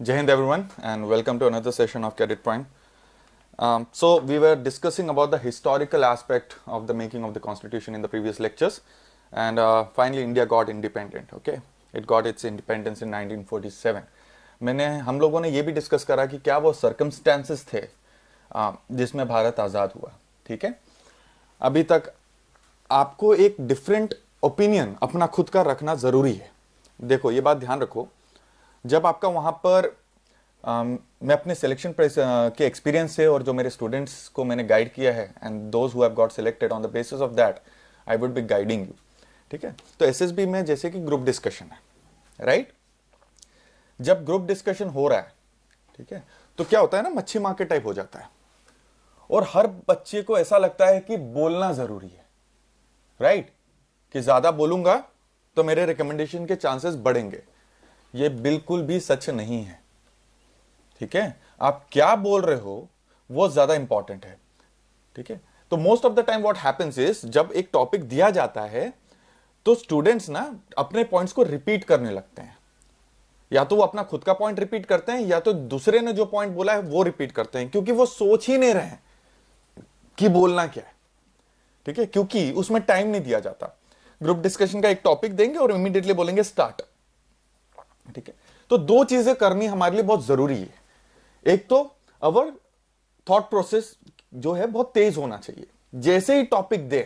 Jai Hind everyone and welcome to another session of Credit Point. Um, so we were discussing about the historical aspect of the making of the constitution in the previous lectures and uh, finally India got independent okay it got its independence in 1947 मैंने हम लोगों ने ये भी discuss करा कि क्या वो सर्कमस्टेंसेस थे जिसमें भारत आज़ाद हुआ ठीक है अभी तक आपको एक डिफरेंट ओपिनियन अपना खुद का रखना ज़रूरी है देखो ये बात ध्यान रखो जब आपका वहाँ पर um, मैं अपने सिलेक्शन के एक्सपीरियंस से और जो मेरे स्टूडेंट्स को मैंने गाइड किया है and those who have got selected on the basis of that I would be guiding you ठीक है? तो एसएसबी में जैसे कि ग्रुप डिस्कशन है राइट जब ग्रुप डिस्कशन हो रहा है ठीक है? तो क्या होता है ना मच्छी मार्केट टाइप हो जाता है। और हर बच्चे को ऐसा लगता है कि बोलना ज़रूरी है राइट कि ज़्यादा बोलूँगा तो मेरे रिकमेंडेशन के चांसेस बढ़ेंगे। ये बिल्कुल भी सच नहीं है। ठीक है? आप क्या बोल रहे हो, वो ज़्यादा इंपॉर्टेंट है। ठीक है? तो most of the time what happens is जब एक टॉपिक दिया जाता है तो स्टूडेंट्स ना अपने पॉइंट्स को रिपीट करने लगते हैं। या तो वो अपना खुद का पॉइंट रिपीट करते हैं, या तो दूसरे ने जो पॉइंट बोला है, वो रिपीट करते हैं, क्योंकि वो सोच ही नहीं रहे कि बोलना क्या है। ठीक है? क्योंकि उसमें टाइम नहीं दिया जाता। ग्रुप डिस्कशन का एक टॉपिक देंगे और इमीडिएटली बोलेंगे स्टार्ट ठीक है? तो दो चीज़ें करनी हमारे लिए बहुत ज़रूरी है। एक तो अवर थॉट प्रोसेस जो है बहुत तेज होना चाहिए। जैसे ही टॉपिक दे,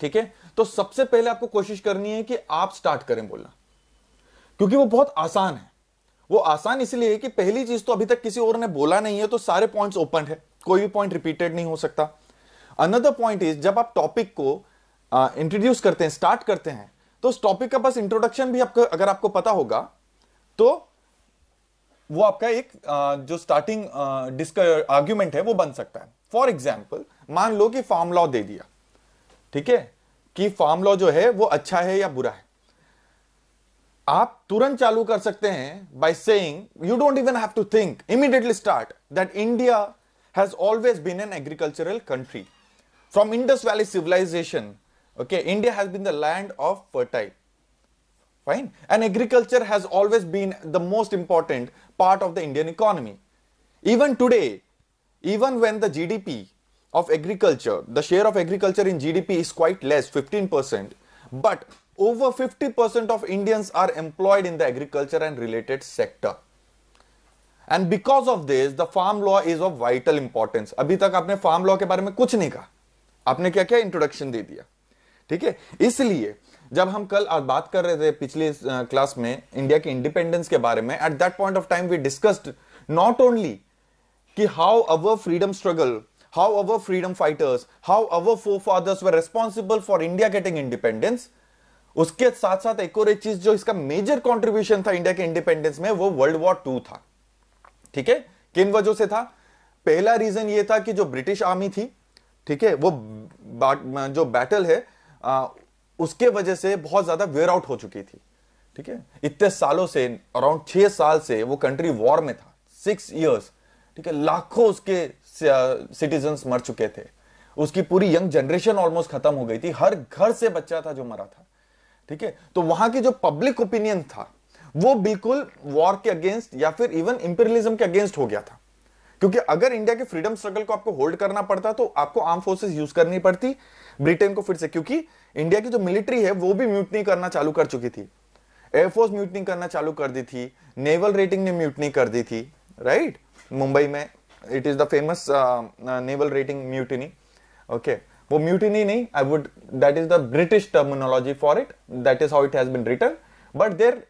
ठीक है? तो सबसे पहले आपको कोशिश करनी है कि आप स्टार्ट करें बोलना। क्योंकि वो बहुत आसान है। वो आसान इसलिए है कि पहली चीज़ तो अभी तक किसी और ने बोला नहीं है तो सारे पॉइंट्स ओपन है। कोई भी पॉइंट रिपीटेड नहीं हो सकता। अनदर पॉइंट इज़ जब आप टॉपिक को इंट्रोड्यूस करते हैं स्टार्ट करते हैं तो उस टॉपिक का बस इंट्रोडक्शन भी आपको अगर आपको पता होगा तो वो आपका एक जो स्टार्टिंग डिस्क आर्ग्यूमेंट है, वो बन सकता है। फॉर एग्ज़ाम्पल मान लो कि फार्म लॉ दे दिया। ठीक है? कि फार्म लॉ जो है, वो अच्छा है या बुरा है? आप तुरंत चालू कर सकते हैं by saying you don't even have to think immediately start that India has always been an agricultural country from Indus valley civilisation Okay, India has been the land of fertile. Fine. And agriculture has always been the most important part of the Indian economy. Even today, even when the GDP of agriculture, the share of agriculture in GDP is quite less, 15%, but over 50% of Indians are employed in the agriculture and related sector. And because of this, the farm law is of vital importance. अभी तक आपने farm law के बारे में कुछ नहीं कहा आपने क्या क्या इंट्रोडक्शन दे दिया ठीक है? इसलिए, जब हम कल बात कर रहे थे पिछले क्लास में इंडिया के इंडिपेंडेंस के बारे में at that point of time we discussed not only कि how our freedom struggle how our freedom fighters how our forefathers were responsible for India getting independence उसके साथ साथ एक और एक चीज़ जो इसका मेजर कॉन्ट्रीब्यूशन था इंडिया के इंडिपेंडेंस में, वो वर्ल्ड वॉर टू था। ठीक है? किन वजह से था? पहला रीजन ये था कि जो ब्रिटिश आर्मी थी, ठीक है? वो जो बैटल है आ, उसके वजह से बहुत ज़्यादा वेयर आउट हो चुकी थी ठीक है? इतने सालों से अराउंड छह साल से वो कंट्री वॉर में था सिक्स इयर्स ठीक है? लाखों उसके सिटीजन मर चुके थे। उसकी पूरी यंग जनरेशन ऑलमोस्ट खत्म हो गई थी। हर घर से बच्चा था जो मरा था ठीक है? तो वहाँ की जो पब्लिक ओपिनियन था वो बिल्कुल वॉर के अगेंस्ट या फिर इवन इंपीरियलिज्म के अगेंस्ट हो गया था। क्योंकि अगर इंडिया के फ्रीडम स्ट्रगल को आपको होल्ड करना पड़ता तो आपको आर्म फोर्सेस यूज़ करनी पड़ती ब्रिटेन को फिर से, क्योंकि इंडिया की जो मिलिट्री है, वो भी म्यूटनी करना चालू कर चुकी थी। एयरफोर्स म्यूटनी करना चालू कर दी थी नेवल रेटिंग ने म्यूटनी कर दी थी राइट मुंबई में it is the famous naval rating mutiny okay वो म्यूटनी नहीं I would that is the British terminology for it that is how it has been written but there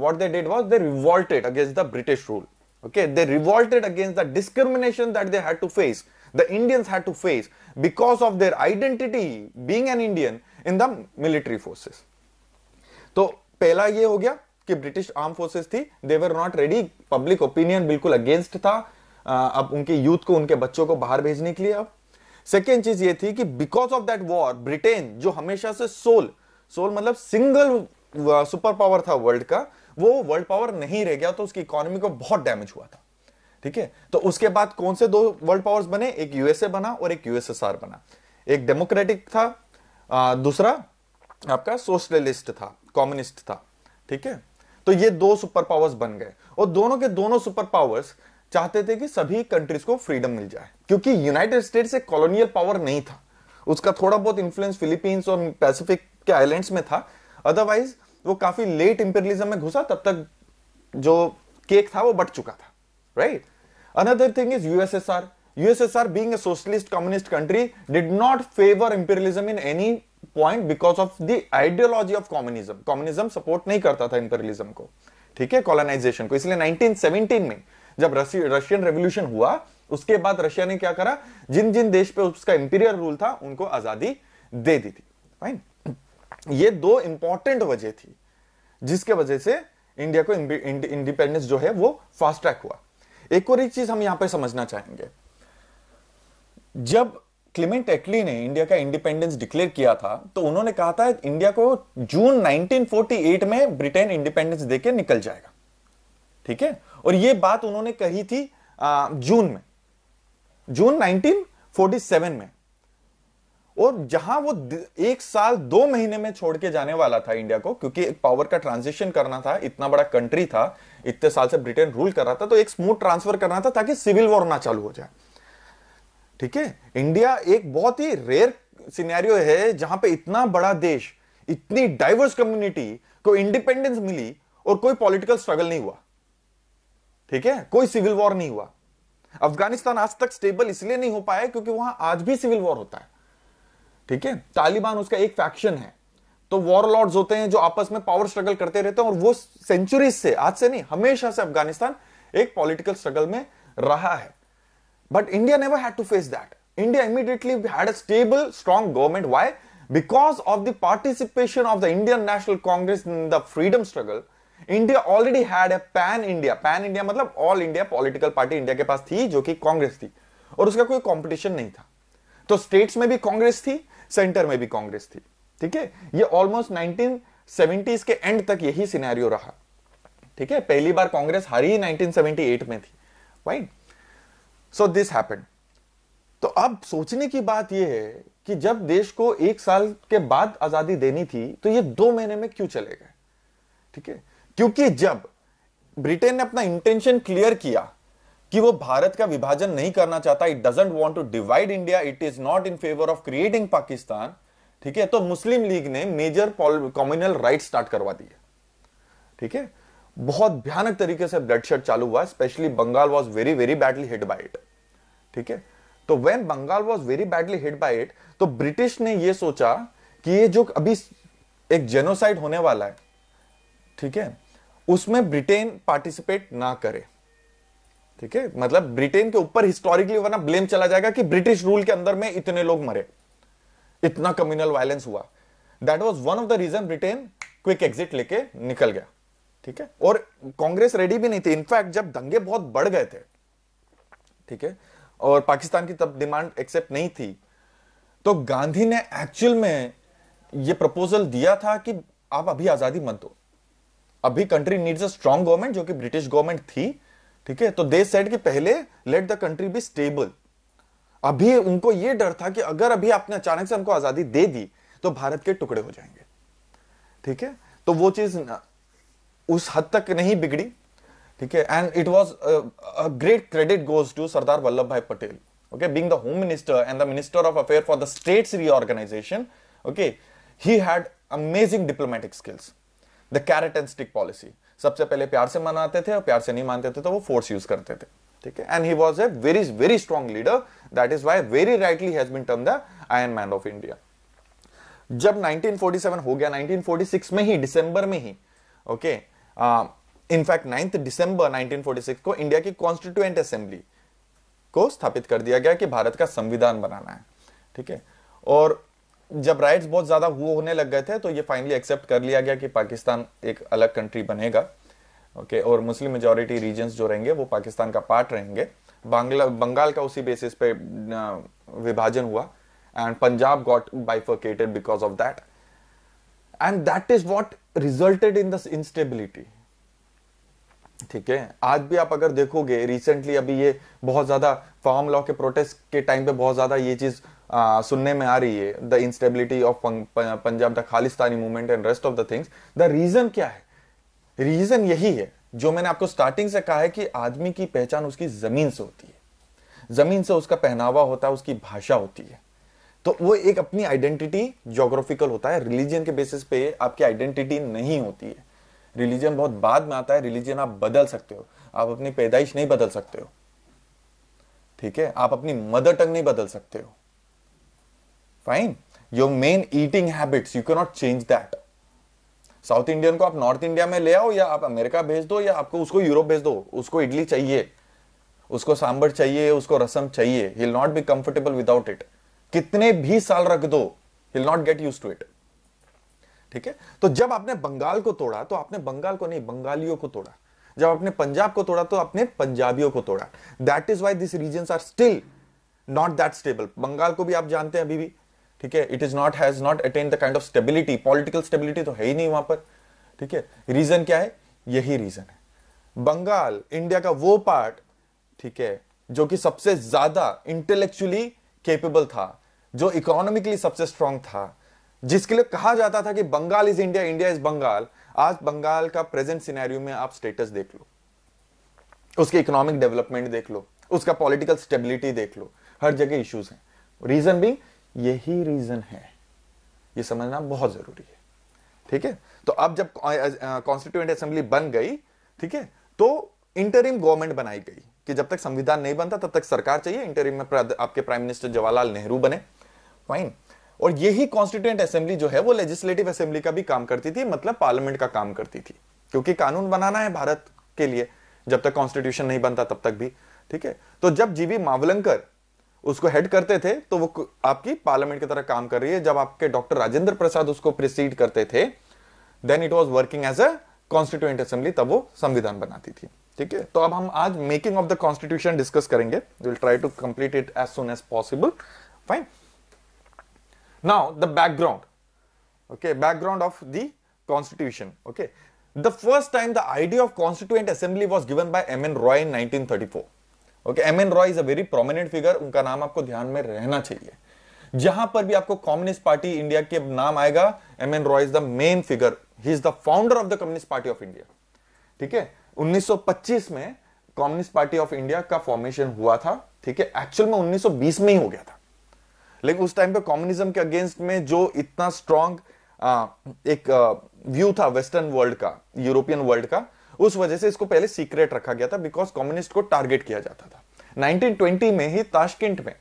what they did was they revolted against the british rule, okay? They revolted against the discrimination that they had to face the indians had to face because of their identity being an Indian in the military forces. तो पहला ये हो गया कि British arm forces थी। They were not ready public opinion बिल्कुल against था। अब उनके यूथ को, उनके बच्चों को बाहर भेजने के लिए अब। सेकेंड चीज़ ये थी कि because of that war Britain जो हमेशा से सोल सोल मतलब सिंगल सुपर पावर था वर्ल्ड का, वो वर्ल्ड पावर नहीं रह गया तो उसकी इकोनॉमी को बहुत डैमेज हुआ था। ठीक है? तो उसके बाद कौन से दो वर्ल्ड पावर्स बने? एक यूएसए बना और एक यूएसएसआर बना। एक डेमोक्रेटिक था आ, दूसरा आपका सोशलिस्ट था कम्युनिस्ट था ठीक है? तो ये दो सुपर पावर्स बन गए। और दोनों के दोनों सुपर पावर्स चाहते थे कि सभी कंट्रीज़ को फ्रीडम मिल जाए क्योंकि यूनाइटेड स्टेट्स एक कॉलोनियल पावर नहीं था। उसका थोड़ा बहुत इंफ्लुएंस फिलीपींस और पैसिफिक के आइलैंड्स में था। अदरवाइज़ वो काफ़ी लेट इंपेरियलिज्म में घुसा तब तक जो केक था वो बट चुका था। Right another thing is USSR USSR being a socialist communist country did not favour imperialism in any point because of the ideology of communism communism support नहीं करता था इंपेरियलिज्म को, ठीक है? कॉलोनाइजेशन को। इसलिए 1917 में जब रशियन रेवोल्यूशन हुआ, उसके बाद रशिया ने क्या करा? जिन जिन देश पे उसका इंपीरियल रूल था, उनको आज़ादी दे दी थी फाइन ये दो इंपॉर्टेंट वजह थी, जिसके वजह से इंडिया को इंडिपेंडेंस जो है वो फास्ट ट्रैक हुआ। एक और एक चीज़ हम यहाँ पर समझना चाहेंगे। जब क्लिमेंट एटली ने इंडिया का इंडिपेंडेंस डिक्लेयर किया था तो उन्होंने कहा था, इंडिया को जून 1948 में ब्रिटेन इंडिपेंडेंस देके निकल जाएगा। ठीक है? और यह बात उन्होंने कही थी जून में। जून 1947 में। और जहाँ वो एक साल दो महीने में छोड़ के जाने वाला था इंडिया को, क्योंकि एक पावर का ट्रांजिशन करना था, इतना बड़ा कंट्री था इतने साल से ब्रिटेन रूल कर रहा था तो एक स्मूथ ट्रांसफ़र करना था ताकि सिविल वॉर ना चालू हो जाए। ठीक है? इंडिया एक बहुत ही रेयर सिनेरियो है जहाँ पे इतना बड़ा देश, इतनी डाइवर्स कम्युनिटी को इंडिपेंडेंस मिली और कोई पॉलिटिकल स्ट्रगल नहीं हुआ। ठीक है? कोई सिविल वॉर नहीं हुआ। अफ़गानिस्तान आज तक स्टेबल इसलिए नहीं हो पाया क्योंकि वहाँ आज भी सिविल वॉर होता है। ठीक है? तालिबान उसका एक फैक्शन है। तो वॉर लॉर्ड्स होते हैं जो आपस में पावर स्ट्रगल करते रहते हैं और वो सेंचुरीज से, आज से नहीं, हमेशा से अफ़गानिस्तान एक पॉलिटिकल स्ट्रगल में रहा है। But India never had to face that India immediately had a stable strong government why because of the participation of the Indian National Congress in the freedom struggle India already had a pan India pan India मतलब all India political party India के पास थी, जो कि कांग्रेस थी। और उसका कोई कंपटीशन नहीं था। तो स्टेट्स में भी कांग्रेस थी सेंटर में भी कांग्रेस थी। ठीक है? ये ऑलमोस्ट 1970s के एंड तक यही सिनेरियो रहा। ठीक है? पहली बार कांग्रेस हारी 1978 में थी। राइट सो दिस हैपेंड तो अब सोचने की बात यह है कि जब देश को एक साल के बाद आज़ादी देनी थी तो ये दो महीने में क्यों चले गए? ठीक है? क्योंकि जब ब्रिटेन ने अपना इंटेंशन क्लियर किया कि वो भारत का विभाजन नहीं करना चाहता it doesn't want to divide India it is not in favour of creating Pakistan ठीक है? तो मुस्लिम लीग ने मेजर कॉम्युनल राइट स्टार्ट करवा दिए ठीक है? बहुत भयानक तरीके से ब्लडशेड चालू हुआ specially Bengal was very very badly hit by it ठीक है? तो when Bengal was very badly hit by it तो ब्रिटिश ने यह सोचा कि ये जो अभी एक जेनोसाइड होने वाला है, ठीक है? उसमें ब्रिटेन पार्टिसिपेट ना करे। ठीक है? मतलब ब्रिटेन के ऊपर हिस्टोरिकली वरना ब्लेम चला जाएगा कि ब्रिटिश रूल के अंदर में इतने लोग मरे। इतना कम्युनल वायलेंस हुआ। That was one of the reason Britain quick exit लेके निकल गया। ठीक है? और कांग्रेस रेडी भी नहीं थी। इनफैक्ट जब दंगे बहुत बढ़ गए थे, ठीक है? और पाकिस्तान की तब डिमांड एक्सेप्ट नहीं थी तो गांधी ने एक्चुअल में यह प्रपोजल दिया था कि आप अभी आज़ादी मत दो। अभी country needs a strong government जो कि ब्रिटिश गवर्नमेंट थी, ठीक है? तो दे सेड कि पहले let the country be stable अभी उनको यह डर था कि अगर अभी आपने अचानक से हमको आज़ादी दे दी तो भारत के टुकड़े हो जाएँगे। ठीक है? तो वो चीज़ उस हद तक नहीं बिगड़ी। ठीक है? And it was great credit goes to Sardar Vallabh Bhai Patel okay being the home minister and the minister of affair for the states reorganisation okay he had amazing diplomatic skills the carrot and stick policy सबसे पहले प्यार से मनाते थे और प्यार से नहीं मानते थे तो वो फोर्स यूज़ करते थे। ठीक है? And he was a very very strong leader that is why very rightly has been termed the iron man of India जब 1947 हो गया 1946 में ही दिसंबर में ही okay in fact ninth December 1946 को इंडिया की कॉन्स्टिट्यूएंट असेंबली को स्थापित कर दिया गया कि भारत का संविधान बनाना है, ठीक है? और जब राइट्स बहुत ज़्यादा हुए होने लग गए थे तो ये फाइनली एक्सेप्ट कर लिया गया कि पाकिस्तान एक अलग कंट्री बनेगा ओके और मुस्लिम मेजोरिटी रीजन्स जो रहेंगे, वो पाकिस्तान का पार्ट रहेंगे। बांग्ला, बंगाल का उसी बेसिस पे विभाजन हुआ। And Punjab got bifurcated because of that and that is what resulted in the instability ठीक है? आज भी आप अगर देखोगे रिसेंटली अभी ये बहुत ज़्यादा फार्म लॉ के प्रोटेस्ट के टाइम पे बहुत ज़्यादा ये चीज़ सुनने में आ रही है। The instability of Punjab the Khalistani movement and rest of the things the reason क्या है? रीजन यही है। जो मैंने आपको स्टार्टिंग से कहा है कि आदमी की पहचान उसकी ज़मीन से होती है। ज़मीन से उसका पहनावा होता है, उसकी भाषा होती है। तो वो एक अपनी आइडेंटिटी जोग्राफिकल होता है। रिलीजन के बेसिस पे आपकी आइडेंटिटी नहीं होती है। रिलीजन बहुत बाद में आता है। रिलीजन आप बदल सकते हो। आप अपनी पैदाइश नहीं बदल सकते हो। ठीक है? आप अपनी मदर टंग नहीं बदल सकते हो। Fine your men eating habits you cannot change that South Indian को आप नॉर्थ इंडिया में ले आओ या आप अमेरिका भेज दो या आपको उसको यूरोप भेज दो, उसको इडली चाहिए, उसको सांबर चाहिए, उसको रसम चाहिए he not be comfortable without it कितने भी साल रख दो he'll not get used to it ठीक है? तो जब आपने बंगाल को तोड़ा तो आपने बंगाल को नहीं, बंगालियों को तोड़ा। जब आपने पंजाब को तोड़ा तो आपने पंजाबियों को तोड़ा। That is why this region are still not that stable Bengal को भी आप जानते हैं अभी भी। ठीक है? It is not has not attain the kind of stability political stability तो है ही नहीं वहाँ पर, ठीक है? रीजन क्या है? यही रीजन है। बंगाल इंडिया का वो पार्ट ठीक है, जो कि सबसे ज़्यादा इंटेलेक्चुअली केपेबल था, जो इकोनॉमिकली सबसे स्ट्रांग था, जिसके लिए कहा जाता था कि Bengal is India India is Bengal आज बंगाल का प्रेजेंट सिनेरियो में आप स्टेटस देख लो। उसके इकोनॉमिक डेवलपमेंट देख लो। उसका पॉलिटिकल स्टेबिलिटी देख लो। हर जगह इश्यूज़ हैं। रीजन भी यही रीजन है। ये समझना बहुत ज़रूरी है। ठीक है? तो अब जब कॉन्स्टिट्यूएंट असेंबली बन गई, ठीक है? तो इंटरिम गवर्नमेंट बनाई गई कि जब तक संविधान नहीं बनता, तब तक सरकार चाहिए इंटरिम में आपके प्राइम मिनिस्टर जवाहरलाल नेहरू बने। फाइन और यही कॉन्स्टिट्यूंट असेंबली जो है, वो लेजिस्लेटिव असेंबली का भी काम करती थी मतलब पार्लियामेंट का काम करती थी। क्योंकि कानून बनाना है भारत के लिए। जब तक कॉन्स्टिट्यूशन नहीं बनता, तब तक भी। ठीक है? तो जब जीवी मावलंकर उसको हेड करते थे तो वो आपकी पार्लियामेंट की तरह काम कर रही है। जब आपके डॉक्टर राजेंद्र प्रसाद उसको प्रिसीड करते थे then it was working as a constituent assembly तब वो संविधान बनाती थी। ठीक है? तो अब हम आज making of the constitution discuss करेंगे। Will try to complete it as soon as possible fine now the background okay, background of the constitution. Okay? The first time the idea of constituent assembly was given by mn roy in 1934 okay N Roy is a very prominent figure उनका नाम आपको ध्यान में रहना चाहिए। जहाँ पर भी आपको कम्युनिस्ट पार्टी इंडिया के नाम आएगा M N Roy is the main figure he is the founder of the communist party of India ठीक है? 1925 में कम्युनिस्ट पार्टी ऑफ़ इंडिया का फॉर्मेशन हुआ था। ठीक है? एक्चुअल में 1920 में ही हो गया था। लेकिन उस टाइम पे कम्युनिज्म के अगेंस्ट में जो इतना स्ट्रांग एक व्यू था वेस्टर्न वर्ल्ड का यूरोपियन वर्ल्ड का, उस वजह से इसको पहले सीक्रेट रखा गया था बिकॉज़ कम्युनिस्ट को टारगेट किया जाता था। 1920 में ही ताशकेंट में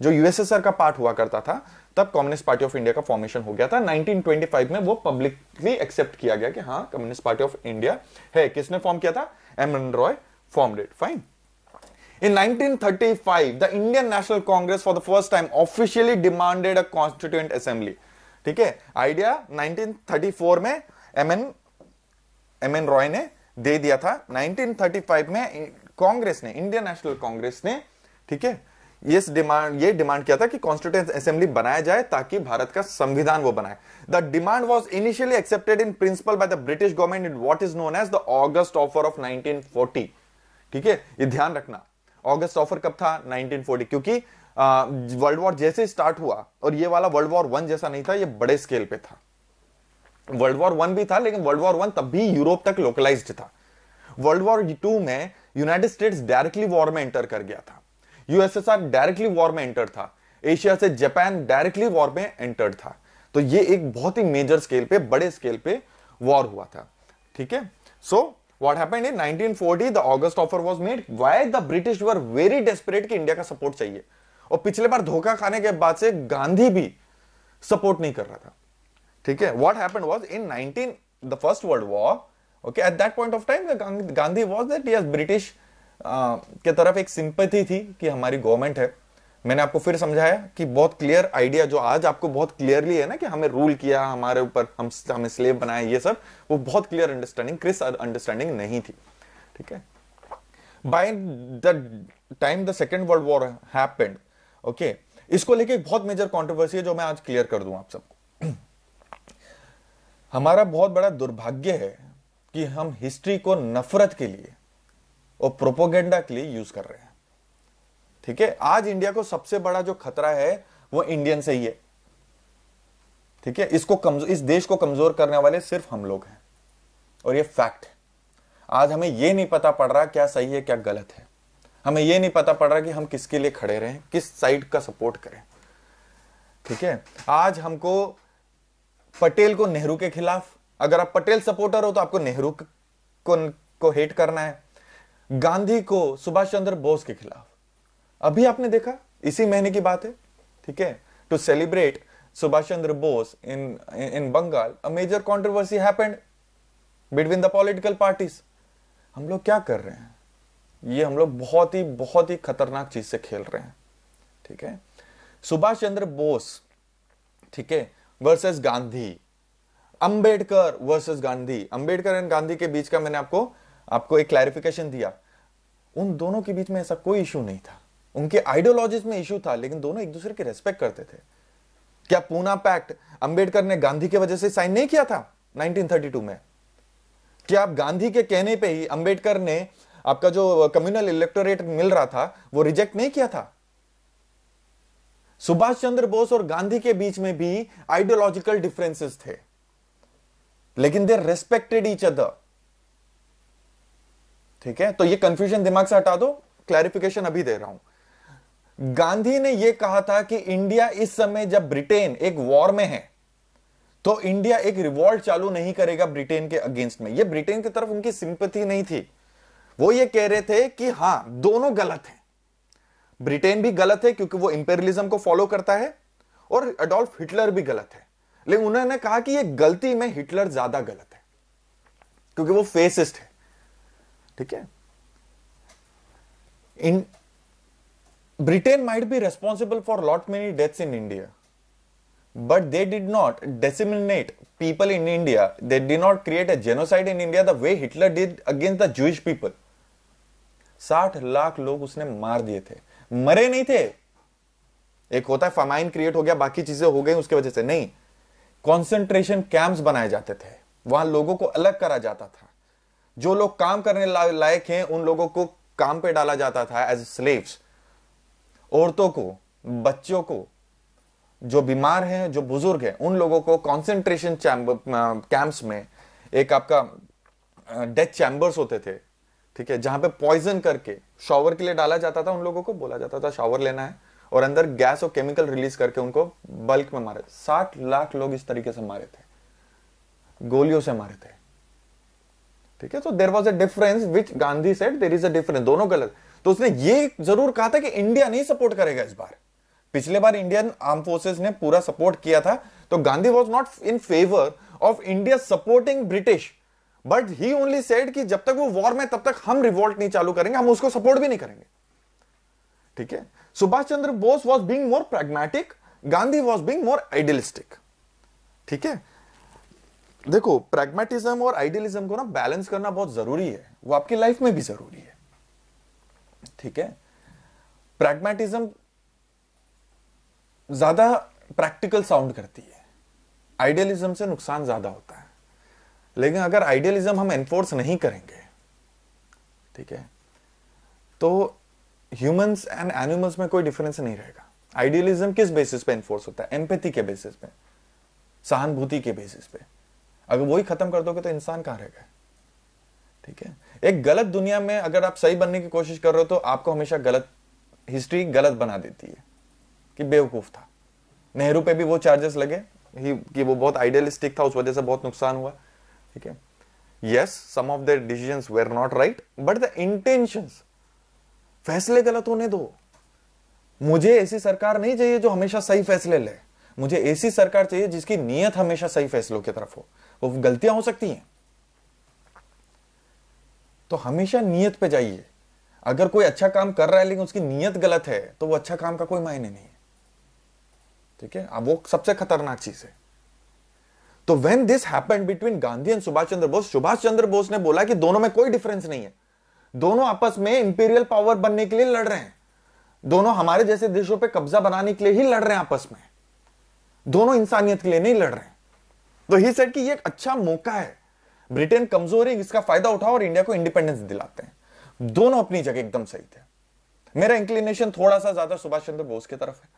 जो यूएसएसआर का पार्ट हुआ करता था तब कम्युनिस्ट पार्टी ऑफ़ इंडिया का फॉर्मेशन हो गया था। 1925 में वो पब्लिकली एक्सेप्ट किया गया कि हाँ कम्युनिस्ट पार्टी ऑफ़ इंडिया है। किसने फॉर्म किया था? M N Roy form it fine In 1935, the Indian National Congress for the first time officially demanded a constituent assembly. ठीक है? आइडिया 1934 में एम एन एम रॉय ने दे दिया था। 1935 में कांग्रेस ने, इंडियन नेशनल कांग्रेस ने, ठीक है, ये डिमांड ये डिमांड किया था कि कॉन्स्टिट्यूंट असेंबली बनाया जाए ताकि भारत का संविधान वो बनाए। The demand was initially accepted in principle by the British government in what is known as the August offer of 1940 ठीक है, ये ध्यान रखना। ऑगस्ट ऑफ़र कब था? 1940 क्योंकि वर्ल्ड वॉर जैसे स्टार्ट हुआ, और ये वाला वर्ल्ड वॉर वन जैसा नहीं था, ये बड़े स्केल पे था। वर्ल्ड वॉर वन भी था, लेकिन वर्ल्ड वॉर वन तब भी यूरोप तक लोकलाइज्ड था। वर्ल्ड वॉर टू में यूनाइटेड स्टेट्स डायरेक्टली वॉर में एंटर कर गया था। यूएसएसआर डायरेक्टली वॉर में एंटर था। एशिया से जापान डायरेक्टली वॉर में एंटर था। तो ये एक बहुत ही मेजर स्केल पे, बड़े स्केल पे वॉर हुआ था। ठीक है? So what happened in 1940 the august offer was made. Why the british were very desperate कि इंडिया का सपोर्ट चाहिए? और पिछले बार धोखा खाने के बाद से गांधी भी सपोर्ट नहीं कर रहा था। ठीक है? What happened was in 19 the first world war okay at that point of time Gandhi was that yes British के तरफ़ एक सिंपैथी थी कि हमारी गवर्नमेंट है। मैंने आपको फिर समझाया कि बहुत क्लियर आइडिया जो आज आपको बहुत क्लियरली है ना कि हमें रूल किया, हमारे ऊपर हम, हमें स्लेव बनाए, ये सब, वो बहुत क्लियर अंडरस्टैंडिंग क्रिस अंडरस्टैंडिंग नहीं थी। ठीक है? By the time the second world war happened okay इसको लेके बहुत मेजर कॉन्ट्रोवर्सी है जो मैं आज क्लियर कर दूँ आप सबको। हमारा बहुत बड़ा दुर्भाग्य है कि हम हिस्ट्री को नफरत के लिए और प्रोपोगेंडा के लिए यूज़ कर रहे हैं। ठीक है? आज इंडिया को सबसे बड़ा जो खतरा है, वो इंडियन से ही है। ठीक है? इसको कमज़ोर इस देश को कमज़ोर करने वाले सिर्फ़ हम लोग हैं। और ये फैक्ट है। आज हमें यह नहीं पता पड़ रहा क्या सही है, क्या गलत है। हमें यह नहीं पता पड़ रहा कि हम किसके लिए खड़े रहें, किस साइड का सपोर्ट करें। ठीक है? आज हमको पटेल को नेहरू के खिलाफ अगर आप पटेल सपोर्टर हो तो आपको नेहरू को, को हेट करना है। गांधी को सुभाष चंद्र बोस के खिलाफ। अभी आपने देखा? इसी महीने की बात है ठीक है? To celebrate Subhash Chandra Bose in in Bengal a major controversy happened between the political parties हम लोग क्या कर रहे हैं? ये हम लोग बहुत ही बहुत ही खतरनाक चीज़ से खेल रहे हैं ठीक है? सुभाष चंद्र बोस ठीक है? Versus Gandhi. Ambedkar versus Gandhi. Ambedkar and Gandhi के बीच का मैंने आपको आपको एक क्लैरिफिकेशन दिया। उन दोनों के बीच में ऐसा कोई इशू नहीं था। उनके आइडियोलॉजीज में इशू था, लेकिन दोनों एक दूसरे की रेस्पेक्ट करते थे। क्या पूना पैक्ट अंबेडकर ने गांधी की वजह से साइन नहीं किया था 1932 में? क्या आप गांधी के कहने पे ही अंबेडकर ने आपका जो कम्युनल इलेक्टोरेट मिल रहा था, वो रिजेक्ट नहीं किया था? सुभाष चंद्र बोस और गांधी के बीच में भी आइडियोलॉजिकल डिफरेंसेस थे। लेकिन दे रेस्पेक्टेड ईच अदर ठीक है? तो ये कंफ्यूजन दिमाग से हटा दो क्लैरिफिकेशन अभी दे रहा हूँ। गांधी ने यह कहा था कि इंडिया इस समय जब ब्रिटेन एक वॉर में है तो इंडिया एक रिवॉल्ट चालू नहीं करेगा ब्रिटेन के अगेंस्ट में। यह ब्रिटेन की तरफ़ उनकी सिंपथी नहीं थी। वो ये कह रहे थे कि हाँ, दोनों गलत है। ब्रिटेन भी गलत है क्योंकि वो इंपेरियलिज्म को फॉलो करता है और अडोल्फ हिटलर भी गलत है। लेकिन उन्होंने कहा कि ये गलती में हिटलर ज़्यादा गलत है, क्योंकि वो फेसिस्ट है। ठीक है? In, Britain might be responsible for lot many deaths in India but they did not disseminate people in India they did not create a genocide in India the way Hitler did against the Jewish people साठ लाख लोग उसने मार दिए थे। मरे नहीं थे। एक होता है फमाइन क्रिएट हो गया, बाकी चीज़ें हो गई, उसकी वजह से। नहीं। कॉन्सेंट्रेशन कैंप्स बनाए जाते थे। वहाँ लोगों को अलग करा जाता था। जो लोग काम करने लायक हैं, उन लोगों को काम पे डाला जाता था एज स्लेव्स औरतों को, बच्चों को, जो बीमार हैं, जो बुज़ुर्ग हैं, उन लोगों को कॉन्सेंट्रेशन कैंप्स में एक आपका डेथ चैम्बर्स होते थे। ठीक है, जहाँ पे पॉइजन करके शॉवर के लिए डाला जाता था, उन लोगों को बोला जाता था शॉवर लेना है। और अंदर गैस और केमिकल रिलीज़ करके उनको बल्क में मारे। साठ लाख लोग इस तरीके से मारे थे। गोलियों से मारे थे। ठीक है? तो there was a difference which Gandhi set there is a difference दोनों गलत। तो उसने ये ज़रूर कहा था कि इंडिया नहीं सपोर्ट करेगा इस बार। पिछले बार इंडियन आर्म फोर्सेस ने पूरा सपोर्ट किया था। तो Gandhi was not in favour of India supporting British but he only said कि जब तक वो वॉर में तब तक हम रिवोल्ट नहीं चालू करेंगे, हम उसको सपोर्ट भी नहीं करेंगे। ठीक है? Subhash Chandra Bose was being more pragmatic Gandhi was being more idealistic ठीक है? देखो प्रैग्मेटिज्म और आइडियलिज्म को ना बैलेंस करना बहुत ज़रूरी है। वो आपकी लाइफ में भी ज़रूरी है। ठीक है? प्रैग्मेटिज्म ज़्यादा प्रैक्टिकल साउंड करती है। आइडियलिज्म से नुकसान ज़्यादा होता है। लेकिन अगर आइडियलिज्म हम एनफोर्स नहीं करेंगे, ठीक है? तो ह्यूमंस एंड एनिमल्स में कोई डिफरेंस नहीं रहेगा। आइडियलिज्म किस बेसिस पे एनफोर्स होता है? एम्पैथी के बेसिस पे। सहानुभूति के बेसिस पे। अगर वही खत्म कर दोगे तो इंसान कहाँ रहेगा ठीक है? एक गलत दुनिया में अगर आप सही बनने की कोशिश कर रहे हो तो आपको हमेशा गलत हिस्ट्री गलत बना देती है कि बेवकूफ़ था। नेहरू पे भी वो चार्जेस लगे ही कि वो बहुत आइडियलिस्टिक था, उस वजह से बहुत नुकसान हुआ। ठीक है? Yes some of the decisions were not right but the intentions फैसले गलत होने दो। मुझे ऐसी सरकार नहीं चाहिए जो हमेशा सही फैसले ले। मुझे ऐसी सरकार चाहिए जिसकी नीयत हमेशा सही फैसलों की तरफ़ हो। वो गलतियाँ हो सकती हैं। तो हमेशा नीयत पे जाइए। अगर कोई अच्छा काम कर रहा है लेकिन उसकी नीयत गलत है तो वो अच्छा काम का कोई मायने नहीं है। ठीक है? अब वो सबसे खतरनाक चीज़ है। तो when this happened between Gandhi and Subhash Chandra Bose Subhash Chandra Bose ने बोला कि दोनों में कोई डिफरेंस नहीं है। दोनों आपस में इंपीरियल पावर बनने के लिए लड़ रहे हैं। दोनों हमारे जैसे देशों पे कब्जा बनाने के लिए ही लड़ रहे हैं आपस में। दोनों इंसानियत के लिए नहीं लड़ रहे हैं। तो ही सेड कि ये एक अच्छा मौका है। ब्रिटेन कमज़ोर है, इसका फ़ायदा उठाओ और इंडिया को इंडिपेंडेंस दिलाते हैं। दोनों अपनी जगह एकदम सही थे। मेरा इंक्लिनेशन थोड़ा सा ज़्यादा सुभाष चंद्र बोस की तरफ़ है।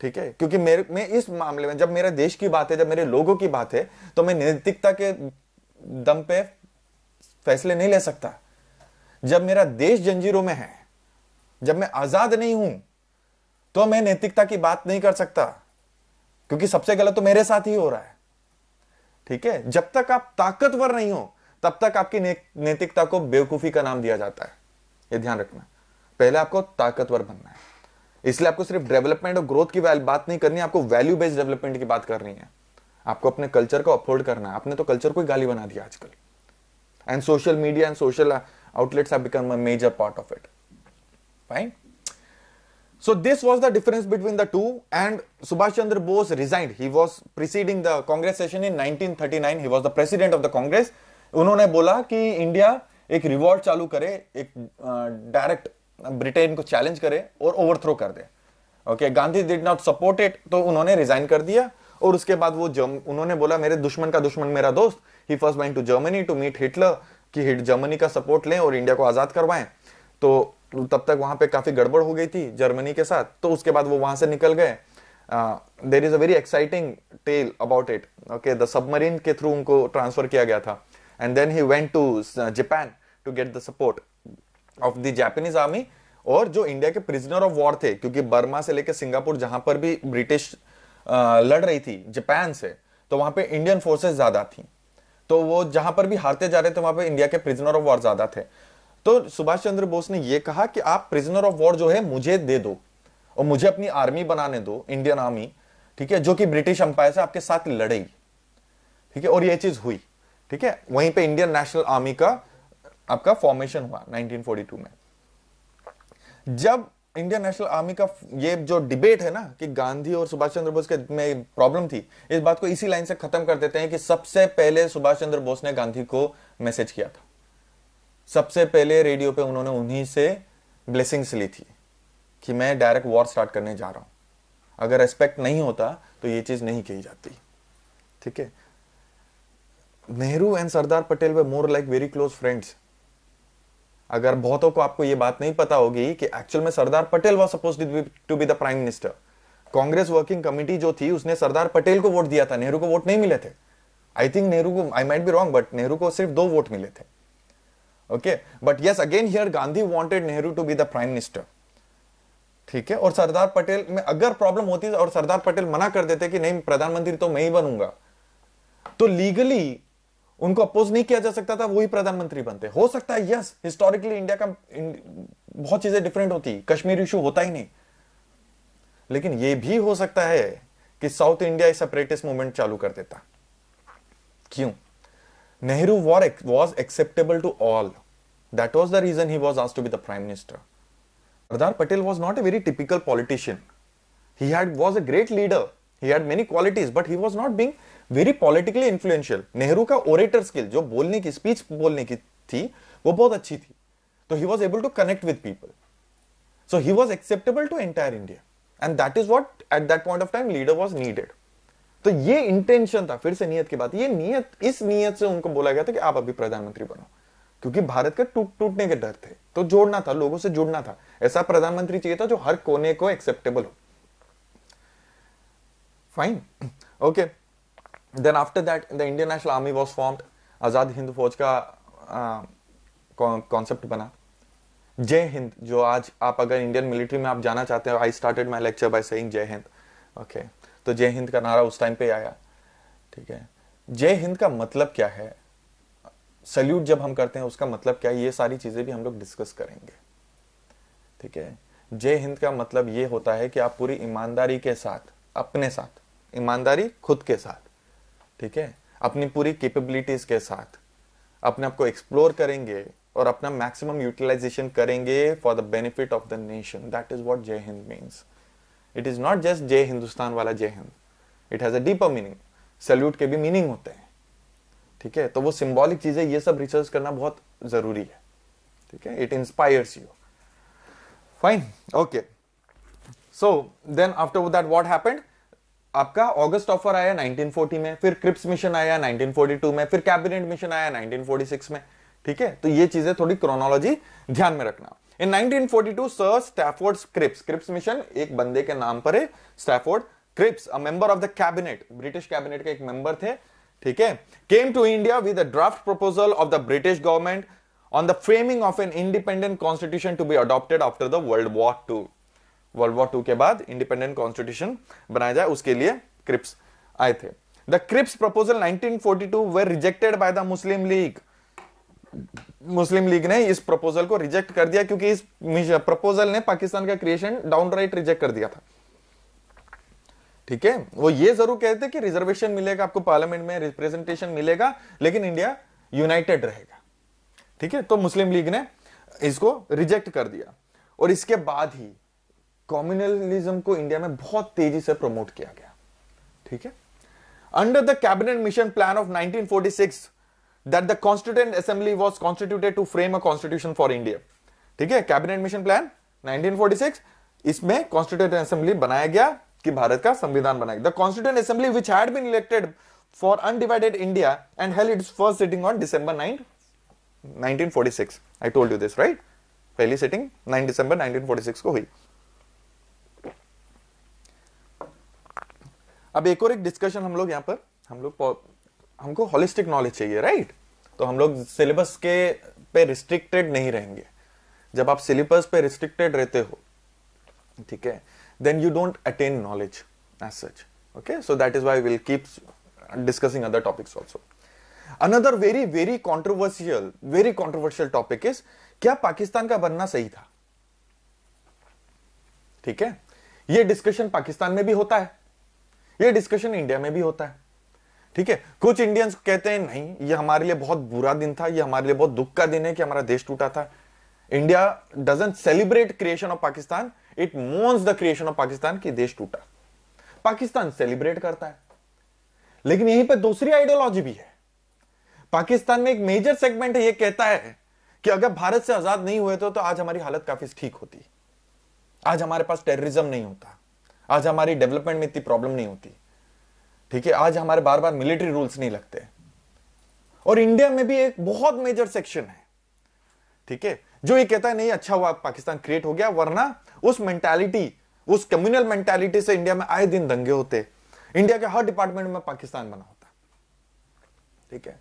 ठीक है? क्योंकि मेरे, मैं इस मामले में, जब मेरे देश की बात है, जब मेरे लोगों की बात है तो मैं नैतिकता के दम पे फैसले नहीं ले सकता। जब मेरा देश जंजीरों में है, जब मैं आज़ाद नहीं हूँ तो मैं नैतिकता की बात नहीं कर सकता, क्योंकि सबसे गलत तो मेरे साथ ही हो रहा है। ठीक है? जब तक आप ताकतवर नहीं हो, तब तक आपकी नैतिकता को बेवकूफ़ी का नाम दिया जाता है। ये ध्यान रखना। पहले आपको ताकतवर बनना है। इसलिए आपको सिर्फ़ डेवलपमेंट और ग्रोथ की बात नहीं करनी आपको वैल्यू बेस्ड डेवलपमेंट की बात करनी है। आपको अपने कल्चर को अफोर्ड करना है। आपने तो कल्चर को ही गाली बना दिया आजकल। And social media and social outlets have become a major part of it fine So this was the difference between the two, and Subhash Chandra Bose resigned. He was preceding the Congress session in 1939. He was the president of the Congress. उन्होंने बोला कि India एक reward चालू करे, एक direct Britain को challenge करे और ओवरथ्रो कर दे okay Gandhi did not support it तो उन्होंने रिजाइन कर दिया और उसके बाद वो जम उन्होंने बोला, मेरे दुश्मन का दुश्मन मेरा दोस्त he first went to Germany to meet Hitler कि जर्मनी का सपोर्ट लें और इंडिया को आज़ाद करवाएँ। तो तब तक वहाँ पे काफ़ी गड़बड़ हो गई थी जर्मनी के साथ। तो उसके बाद वो वहाँ से निकल गए। There is a very exciting tale about it okay the submarine के थ्रू उनको ट्रांसफ़र किया गया था। And then he went to Japan to get the support of the Japanese army और जो इंडिया के प्रिजनर ऑफ़ वॉर थे, क्योंकि बर्मा से लेकर सिंगापुर जहाँ पर भी ब्रिटिश लड़ रही थी जापान से तो वहाँ पे इंडियन फोर्सेस ज़्यादा थी। तो वो जहाँ पर भी हारते जा रहे थे, वहाँ पे इंडिया के प्रिजनर ऑफ़ वॉर ज़्यादा थे। तो सुभाष चंद्र बोस ने यह कहा कि आप प्रिजनर ऑफ़ वॉर जो है, मुझे दे दो और मुझे अपनी आर्मी बनाने दो इंडियन आर्मी ठीक है, जो कि ब्रिटिश अंपायर से आपके साथ लड़ेगी। ठीक है, और यह चीज़ हुई। ठीक है, वहीं पे इंडियन नेशनल आर्मी का आपका फॉर्मेशन हुआ 1942 में। जब इंडियन नेशनल आर्मी का ये जो डिबेट है ना कि गांधी और सुभाष चंद्र बोस के में प्रॉब्लम थी, इस बात को इसी लाइन से खत्म कर देते हैं कि सबसे पहले सुभाष चंद्र बोस ने गांधी को मैसेज किया था। सबसे पहले रेडियो पे उन्होंने उन्हीं से ब्लेसिंग्स ली थी कि मैं डायरेक्ट वॉर स्टार्ट करने जा रहा हूँ। अगर रेस्पेक्ट नहीं होता तो ये चीज़ नहीं कही जाती। ठीक है? Nehru and Sardar Patel were more like very close friends अगर बहुतों को आपको ये बात नहीं पता होगी कि एक्चुअल में Sardar Patel was suppose to be the prime minister Congress working committee जो थी, उसने सरदार पटेल को वोट दिया था, नेहरू को वोट नहीं मिले थे। आई थिंक नेहरू को I might be wrong but Nehru को सिर्फ़ दो वोट मिले थे। Okay but yes again here Gandhi wanted Nehru to be the prime minister ठीक है? और सरदार पटेल में अगर प्रॉब्लम होती और सरदार पटेल मना कर देते कि नहीं, प्रधानमंत्री तो मैं ही बनूँगा। तो लीगली उनको अपोज नहीं किया जा सकता था वही प्रधानमंत्री बनते। हो सकता है यस हिस्टोरिकली इंडिया का बहुत चीज़ें डिफरेंट होती। कश्मीर इशू होता ही नहीं। लेकिन यह भी हो सकता है कि साउथ इंडिया सेपरेटिस्ट मूवमेंट चालू कर देता। क्यों? Nehru war was acceptable to all that was the reason he was asked to be the prime minister Sardar Patel was not a very typical politician he had was a great leader he had many qualities but he was not being very politically influential Nehru का orator skill जो बोलने की speech बोलने की थी वो बहुत अच्छी थी तो he was able to connect with people so he was acceptable to entire India and that is what at that point of time leader was needed तो ये इंटेंशन था, फिर से नियत की बात। ये नियत, इस नियत से उनको बोला गया था कि आप अभी प्रधानमंत्री बनो। क्योंकि भारत का टूट, टूटने के डर थे। तो जोड़ना था, लोगों से जुड़ना था। ऐसा प्रधानमंत्री चाहिए था जो हर कोने को एक्सेप्टेबल हो। Fine okay okay. Then after that the Indian national army was formed Azad Hind Fauj का कॉन्सेप्ट बना जय हिंद जो आज आप अगर इंडियन मिलिट्री में आप जाना चाहते हो I started my lecture by saying Jai Hind okay तो जय हिंद का नारा उस टाइम पे आया. ठीक है? जय हिंद का मतलब क्या है? सल्यूट जब हम करते हैं, उसका मतलब क्या है? ये सारी चीज़ें भी हम लोग डिस्कस करेंगे. ठीक है? जय हिंद का मतलब ये होता है कि आप पूरी ईमानदारी के साथ, अपने साथ, ईमानदारी खुद के साथ ठीक है? अपनी पूरी कैपेबिलिटीज के साथ। अपने आप को एक्सप्लोर करेंगे और अपना मैक्सिमम यूटिलाइजेशन करेंगे for the benefit of the nation that is what Jai Hind means it is not just Jai Hindustan वाला Jai Hind it has a deeper meaning salute के भी मीनिंग होते हैं। ठीक है? तो वो सिंबॉलिक चीज़ें, ये सब रिसर्च करना बहुत ज़रूरी है। ठीक है? It inspires you fine okay so then after that what happened आपका ऑगस्ट ऑफ़र आया 1940 में, फिर क्रिप्स मिशन आया 1942 में, फिर कैबिनेट मिशन आया 1946 में, ठीक है? तो ये चीज़ें थोड़ी क्रोनोलॉजी ध्यान में रखना। In 1942 sir Stafford Cripps Cripps mission एक बंदे के नाम पर है Stafford Cripps a member of the cabinet British cabinet के एक मेंबर थे, ठीक है? Came to India with a draft proposal of the British government on the framing of an independent constitution to be adopted after the world war two world war two के बाद independent constitution बनाया जाए, उसके लिए Cripps आए थे। The Cripps proposal 1942 were rejected by the Muslim league Muslim league ने इस प्रपोजल को रिजेक्ट कर दिया क्योंकि इस प्रपोजल ने पाकिस्तान का क्रिएशन डाउन राइट रिजेक्ट कर दिया था। ठीक है? वो ये ज़रूर कहते कि रिजर्वेशन मिलेगा आपको पार्लियामेंट में रिप्रेजेंटेशन मिलेगा, लेकिन इंडिया यूनाइटेड रहेगा। ठीक है? तो मुस्लिम लीग ने इसको रिजेक्ट कर दिया। और इसके बाद ही कम्युनलिज्म को इंडिया में बहुत तेज़ी से प्रमोट किया गया। ठीक है? Under the cabinet mission plan of 1946 that the constituent assembly was constituted to frame a constitution for India ठीक है? कैबिनेट मिशन प्लान 1946 इसमें कॉन्स्टिट्यूंट असेंबली बनाया गया कि भारत का संविधान बनाया the constituent assembly which had been elected for undivided India and held its first sitting on December 9 1946 I told you this right पहली सिटिंग 9 दिसंबर 1946 को हुई। अब एक और एक डिस्कशन हम लोग यहाँ पर, हम लोग हमको हॉलिस्टिक नॉलेज चाहिए राइट तो हम लोग सिलेबस के पे रिस्ट्रिक्टेड नहीं रहेंगे। जब आप सिलेबस पे रिस्ट्रिक्टेड रहते हो, ठीक है then you don't attain knowledge as such okay so that is why will keep discussing other topics also another very very controversial very controversial topic is क्या पाकिस्तान का बनना सही था? ठीक है? यह डिस्कशन पाकिस्तान में भी होता है। ये डिस्कशन इंडिया में भी होता है। ठीक है? कुछ इंडियंस कहते हैं नहीं ये हमारे लिए बहुत बुरा दिन था ये हमारे लिए बहुत दुख का दिन है कि हमारा देश टूटा था। India doesn't celebrate creation of Pakistan it mourns the creation of Pakistan की देश टूटा। पाकिस्तान सेलिब्रेट करता है। लेकिन यहीं पर दूसरी आइडियोलॉजी भी है। पाकिस्तान में एक मेजर सेगमेंट है ये कहता है कि अगर भारत से आज़ाद नहीं हुए तो, तो आज हमारी हालत काफ़ी ठीक होती। आज हमारे पास टेररिज्म नहीं होता। आज हमारी डेवलपमेंट में इतनी प्रॉब्लम नहीं होती। ठीक है? आज हमारे बार बार मिलिट्री रूल्स नहीं लगते। और इंडिया में भी एक बहुत मेजर सेक्शन है। ठीक है? जो ये कहता है, नहीं अच्छा हुआ, पाकिस्तान क्रिएट हो गया, वरना उस मेंटालिटी उस कम्युनल मेंटालिटी से इंडिया में आए दिन दंगे होते। इंडिया के हर डिपार्टमेंट में पाकिस्तान बना होता। ठीक है?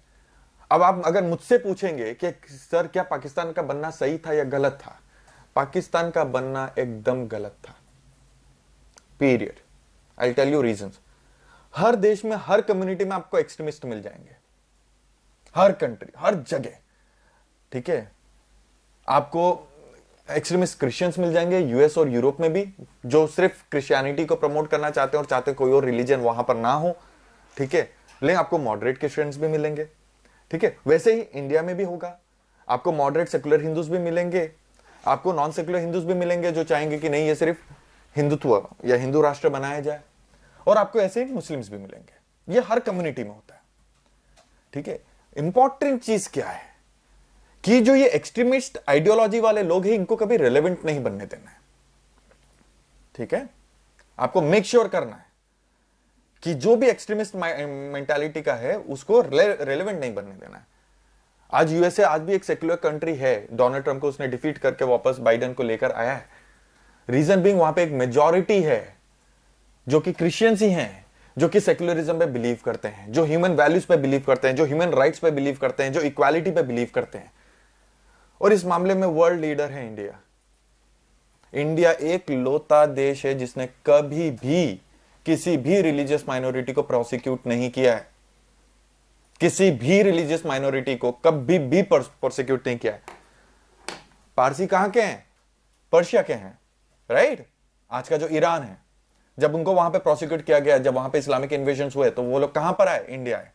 अब आप अगर मुझसे पूछेंगे कि, सर, क्या पाकिस्तान का बनना सही था या गलत था? पाकिस्तान का बनना एकदम गलत था। Period I tell you reason हर देश में, हर कम्युनिटी में आपको एक्सट्रीमिस्ट मिल जाएँगे। हर कंट्री हर जगह। ठीक है? आपको एक्सट्रीमिस्ट क्रिश्चियंस मिल जाएँगे यूएस और यूरोप में भी, जो सिर्फ़ क्रिश्चियनिटी को प्रमोट करना चाहते हैं और चाहते हैं कोई और रिलीजन वहाँ पर ना हो। ठीक है? लेकिन आपको मॉडरेट क्रिश्चियंस भी मिलेंगे। ठीक है? वैसे ही इंडिया में भी होगा। आपको मॉडरेट सेकुलर हिंदूज भी मिलेंगे। आपको नॉन सेकुलर हिंदूज भी मिलेंगे जो चाहेंगे कि नहीं, ये सिर्फ़ हिंदुत्व या हिंदू राष्ट्र बनाया जाए। और आपको ऐसे ही मुस्लिम्स भी मिलेंगे। ये हर कम्युनिटी में होता है। ठीक है? इंपॉर्टेंट चीज़ क्या है? कि जो ये एक्सट्रीमिस्ट आइडियोलॉजी वाले लोग हैं, इनको कभी रेलेवेंट नहीं बनने देना है। ठीक है? आपको मेक श्योर sure करना है कि जो भी एक्सट्रीमिस्ट मेंटालिटी का है, उसको रेलेवेंट नहीं बनने देना है। आज यूएसए आज भी एक सेक्युलर कंट्री है। डोनाल्ड ट्रंप को उसने डिफीट करके वापस बाइडन को लेकर आया है। रीजन बिंग वहाँ पे एक मेजोरिटी है, जो कि क्रिश्चियंस ही हैं, जो कि सेक्युलरिज्म पे बिलीव करते हैं, जो ह्यूमन वैल्यूज़ पे बिलीव करते हैं, जो ह्यूमन राइट्स पे बिलीव करते हैं, जो इक्वालिटी पे बिलीव करते हैं। और इस मामले में वर्ल्ड लीडर है इंडिया इंडिया एक लोता देश है जिसने कभी भी किसी भी रिलीजियस माइनॉरिटी को प्रोसिक्यूट नहीं किया है। किसी भी रिलीजियस माइनॉरिटी को कभी भी प्रोसिक्यूट नहीं किया है। पारसी कहाँ के हैं? पर्शिया के हैं। राइट आज का जो ईरान है, जब उनको वहाँ पे प्रोसिक्यूट किया गया, जब वहाँ पे इस्लामिक इन्वेजन हुए तो वो लोग कहाँ पर आए? इंडिया है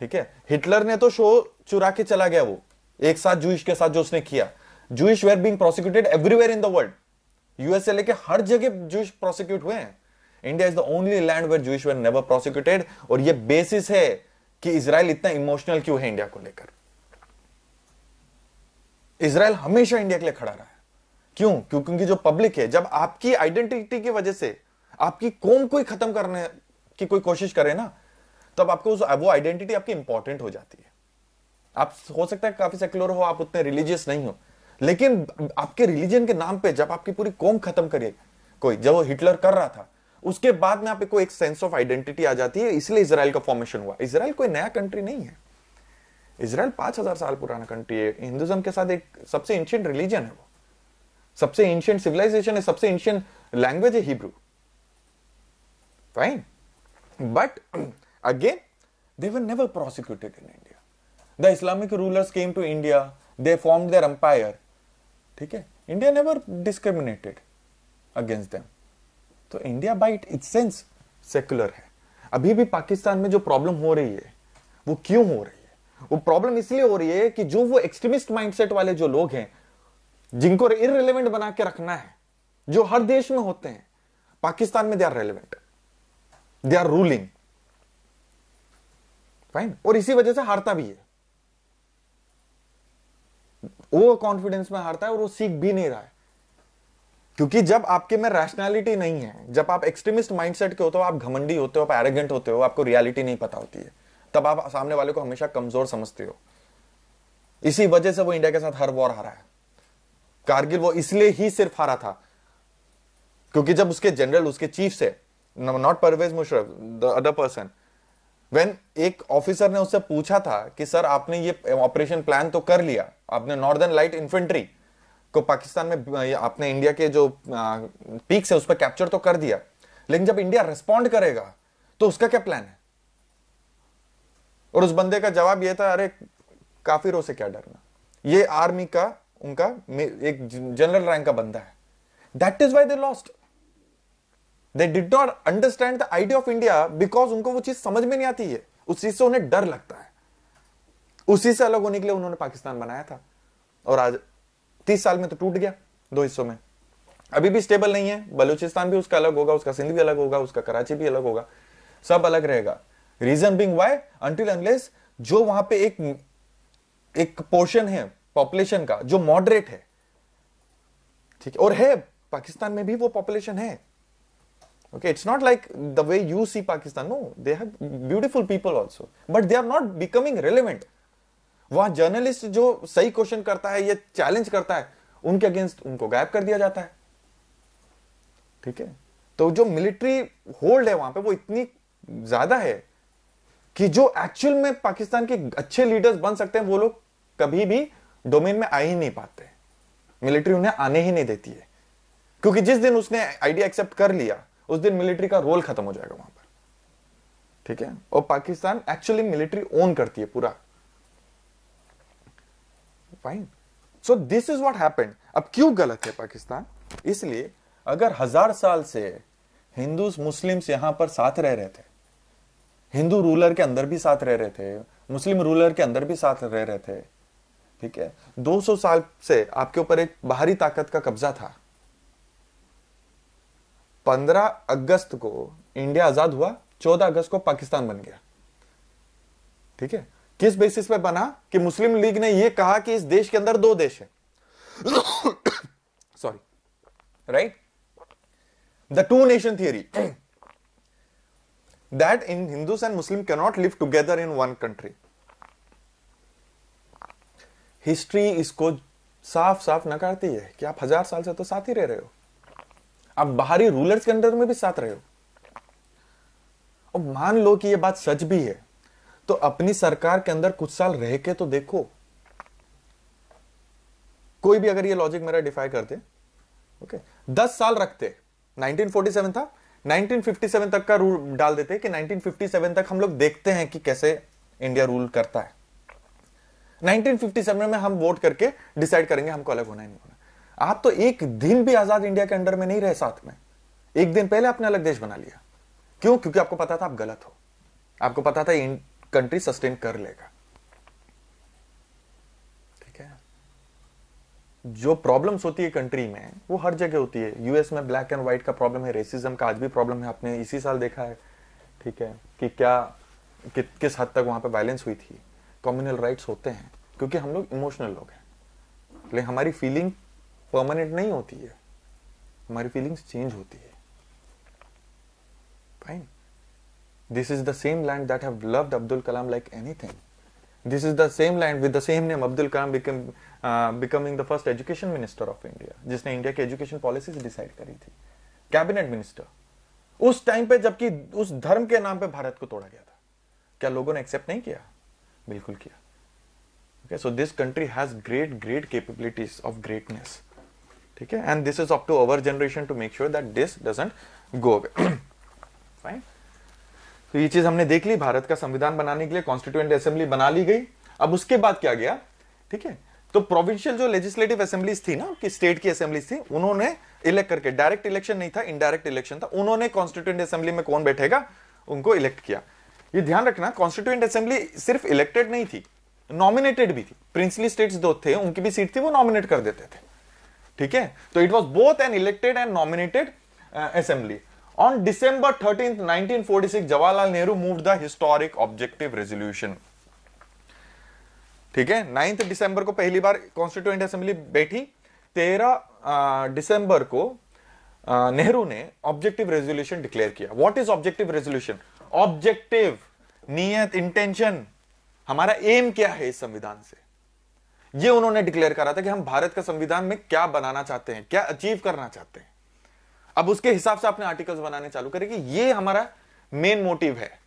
ठीक है? हिटलर ने तो शो चुरा के चला गया वो, एक साथ जूश के साथ जो उसने किया। Jewish were being prosecuted everywhere in the world USA लेके हर जगह जूश प्रोसिक्यूट हुए हैं। India is the only land where Jewish were never prosecuted और ये बेसिस है कि इसराइल इतना इमोशनल क्यों है इंडिया को लेकर। इसराइल हमेशा इंडिया के लिए खड़ा रहा है। क्यों? क्यों? क्योंकि जो पब्लिक है, जब आपकी आइडेंटिटी की वजह से आपकी कौम को खत्म करने की कोई कोशिश करे ना, तब आपको उस, वो आइडेंटिटी आपकी इंपॉर्टेंट हो जाती है। आप हो सकता है काफ़ी सेक्युलर हो, आप उतने रिलीजियस नहीं हो, लेकिन आपके रिलीजन के नाम पे जब आपकी पूरी कौम खत्म करिए कोई जब वो हिटलर कर रहा था, उसके बाद में आपको एक सेंस ऑफ़ आइडेंटिटी आ जाती है, इसलिए इसराइल का फॉर्मेशन हुआ। इसराइल कोई नया कंट्री नहीं है। इसराइल पाँच हज़ार साल पुराना कंट्री है। हिंदुज्म के साथ एक सबसे एंशियंट रिलीजन है वो। सबसे एंशियंट सिविलाइजेशन है सबसे एंशियंट लैंग्वेज है Hebrew fine but again they were never prosecuted in India the Islamic rulers came to India they form their empire ठीक है? India never discriminated against them तो India by it sense secular है. अभी भी पाकिस्तान में जो problem हो रही है, वो क्यों हो रही है? वो प्रॉब्लम इसलिए हो रही है कि जो वो एक्सट्रीमिस्ट माइंडसेट वाले जो लोग हैं जिनको इरेलीवेंट बना के रखना है, जो हर देश में होते हैं, पाकिस्तान में they are relevant they are ruling fine और इसी वजह से हारता भी है. वो कॉन्फिडेंस में हारता है और वो सीख भी नहीं रहा है. क्योंकि जब आपके में रैशनैलिटी नहीं है, जब आप एक्सट्रीमिस्ट माइंडसेट के होते हो, आप घमंडी होते हो, आप एरोगेंट होते हो, आपको रियलिटी नहीं पता होती है. तब आप सामने वाले को हमेशा कमज़ोर समझते हो. इसी वजह से वो इंडिया के साथ हर वॉर हारा है. कारगिल, वो इसलिए ही सिर्फ़ हारा था, क्योंकि जब उसके जनरल उसके चीफ से not Parvez Musharraf the other person when एक ऑफिसर ने उससे पूछा था कि, सर, आपने ये ऑपरेशन प्लान तो कर लिया, आपने नॉर्दर्न लाइट इन्फेंट्री को पाकिस्तान में आपने इंडिया के जो पीक्स है, उस पर कैप्चर तो कर दिया, लेकिन जब इंडिया रिस्पॉन्ड करेगा तो उसका क्या प्लान है? और उस बंदे का जवाब यह था, अरे, काफिरों से क्या डरना, ये आर्मी का उनका एक जनरल रैंक का बंदा है। That is why they lost they did not understand the idea of India because उनको वो चीज़ समझ में नहीं आती है। उस चीज़ से उन्हें डर लगता है। उसी से अलग होने के लिए उन्होंने पाकिस्तान बनाया था। और आज तीस साल में तो टूट गया दो हिस्सों में। अभी भी स्टेबल नहीं है। बलूचिस्तान भी उसका अलग होगा, उसका सिंध भी अलग होगा, उसका कराची भी अलग होगा। सब अलग रहेगा। Reason being why until unless जो वहाँ पे एक एक पोर्शन है पॉपुलेशन का, जो मॉडरेट है। ठीक है? और है, पाकिस्तान में भी वो पॉपुलेशन है। Okay, it's not like the way you see pakistan, no, they have beautiful people also, but they are not becoming relevant. वहाँ जर्नलिस्ट जो सही क्वेश्चन करता है, या चैलेंज करता है, उनके अगेंस्ट उनको गायब कर दिया जाता है। ठीक है? तो जो मिलिट्री होल्ड है वहाँ पे, वो इतनी ज़्यादा है कि जो एक्चुअल में पाकिस्तान के अच्छे लीडर्स बन सकते हैं, वो लोग कभी भी डोमेन में आ ही नहीं पाते। मिलिट्री उन्हें आने ही नहीं देती है। क्योंकि जिस दिन उसने आइडिया एक्सेप्ट कर लिया, उस दिन मिलिट्री का रोल खत्म हो जाएगा वहाँ पर। ठीक है? और पाकिस्तान एक्चुअली मिलिट्री ओन करती है पूरा। Fine so this is what happened अब क्यों गलत है पाकिस्तान? इसलिए अगर हज़ार साल से हिंदू मुस्लिम्स यहाँ पर साथ रह रहे थे, हिंदू रूलर के अंदर भी साथ रह रहे थे, मुस्लिम रूलर के अंदर भी साथ रह रहे थे ठीक है? 200 साल से आपके ऊपर एक बाहरी ताकत का कब्जा था। 15 अगस्त को इंडिया आज़ाद हुआ 14 अगस्त को पाकिस्तान बन गया। ठीक है? किस बेसिस पे बना कि मुस्लिम लीग ने यह कहा कि इस देश के अंदर दो देश है? Sorry right the two nation theory that in Hindus and Muslim cannot live together in one country history इसको साफ़ साफ़ नकारती है कि आप हज़ार साल से तो साथ ही रह रहे हो। आप बाहरी रूलर्स के अंडर में भी साथ रहे हो। और मान लो कि यह बात सच भी है तो अपनी सरकार के अंदर कुछ साल रह के तो देखो। कोई भी अगर ये लॉजिक मेरा डिफाई करते ओके दस साल रखते 1947 था 1957 तक का रूल डाल देते कि 1957 तक हम लोग देखते हैं कि कैसे इंडिया रूल करता है। 1957 में हम वोट करके डिसाइड करेंगे हमको अलग होना है नहीं होना आप तो एक दिन भी आज़ाद इंडिया के अंडर में नहीं रहे साथ में। एक दिन पहले आपने अलग देश बना लिया। क्यों? क्योंकि आपको पता था आप गलत हो। आपको पता था कंट्री सस्टेन कर लेगा। ठीक है? जो प्रॉब्लम्स होती है कंट्री में वो हर जगह होती है। यूएस में ब्लैक एंड व्हाइट का प्रॉब्लम है रेसिज्म का आज भी प्रॉब्लम है। आपने इसी साल देखा है ठीक है कि क्या कि, किस हद तक वहाँ पे वायलेंस हुई थी। कम्युनल राइट्स होते हैं। क्योंकि हम लोग इमोशनल लोग हैं। लेकिन हमारी फीलिंग परमानेंट नहीं होती है। हमारी फीलिंग्स चेंज होती है। Fine this is the same land that have loved Abdul Kalam like anything this is the same land with the same name Abdul Kalam become becoming the first education minister of India जिसने India की education policies decide करी थी। Cabinet minister उस time पे जबकि उस धर्म के नाम पे भारत को तोड़ा गया था। क्या लोगों ने एक्सेप्ट नहीं किया? बिल्कुल किया। Okay, so this country has great great capabilities of greatness. है and this is up to our generation to make sure that this doesn't go away fine तो ये चीज़ हमने देख ली, भारत का संविधान बनाने के लिए कॉन्स्टिट्यूएंट असेंबली बना ली गई। अब उसके बाद क्या गया? ठीक है तो प्रोविंशियल जो लेजिस्लेटिव असेंबलीज थी ना, कि स्टेट की असेंबलीज थी, उन्होंने इलेक्ट करके डायरेक्ट इलेक्शन नहीं था इनडायरेक्ट इलेक्शन था, उन्होंने कॉन्स्टिट्यूएंट असेंबली में कौन बैठेगा? उनको इलेक्ट किया। ये ध्यान रखना कॉन्स्टिट्यूएंट असेंबली सिर्फ़ इलेक्टेड नहीं थी। नॉमिनेटेड भी थी। प्रिंसली स्टेट्स दो थे, उनकी भी सीट थी, वो नॉमिनेट कर देते थे। ठीक है? तो it was both an elected and nominated assembly on December thirteen 1946 Jawaharlal Nehru move the historic objective resolution ठीक है? नाइन्थ दिसंबर को पहली बार कॉन्स्टिट्यूएंट असेंबली बैठी। तेरह दिसंबर को नेहरू ने ऑब्जेक्टिव रेजोल्यूशन डिक्लेयर किया। What is objective resolution objective नियत इंटेंशन हमारा एम क्या है इस संविधान से? ये उन्होंने डिक्लेयर करा था कि हम भारत का संविधान में क्या बनाना चाहते हैं, क्या अचीव करना चाहते हैं। अब उसके हिसाब से अपने आर्टिकल्स बनाने चालू करेंगे ये हमारा मेन मोटिव है।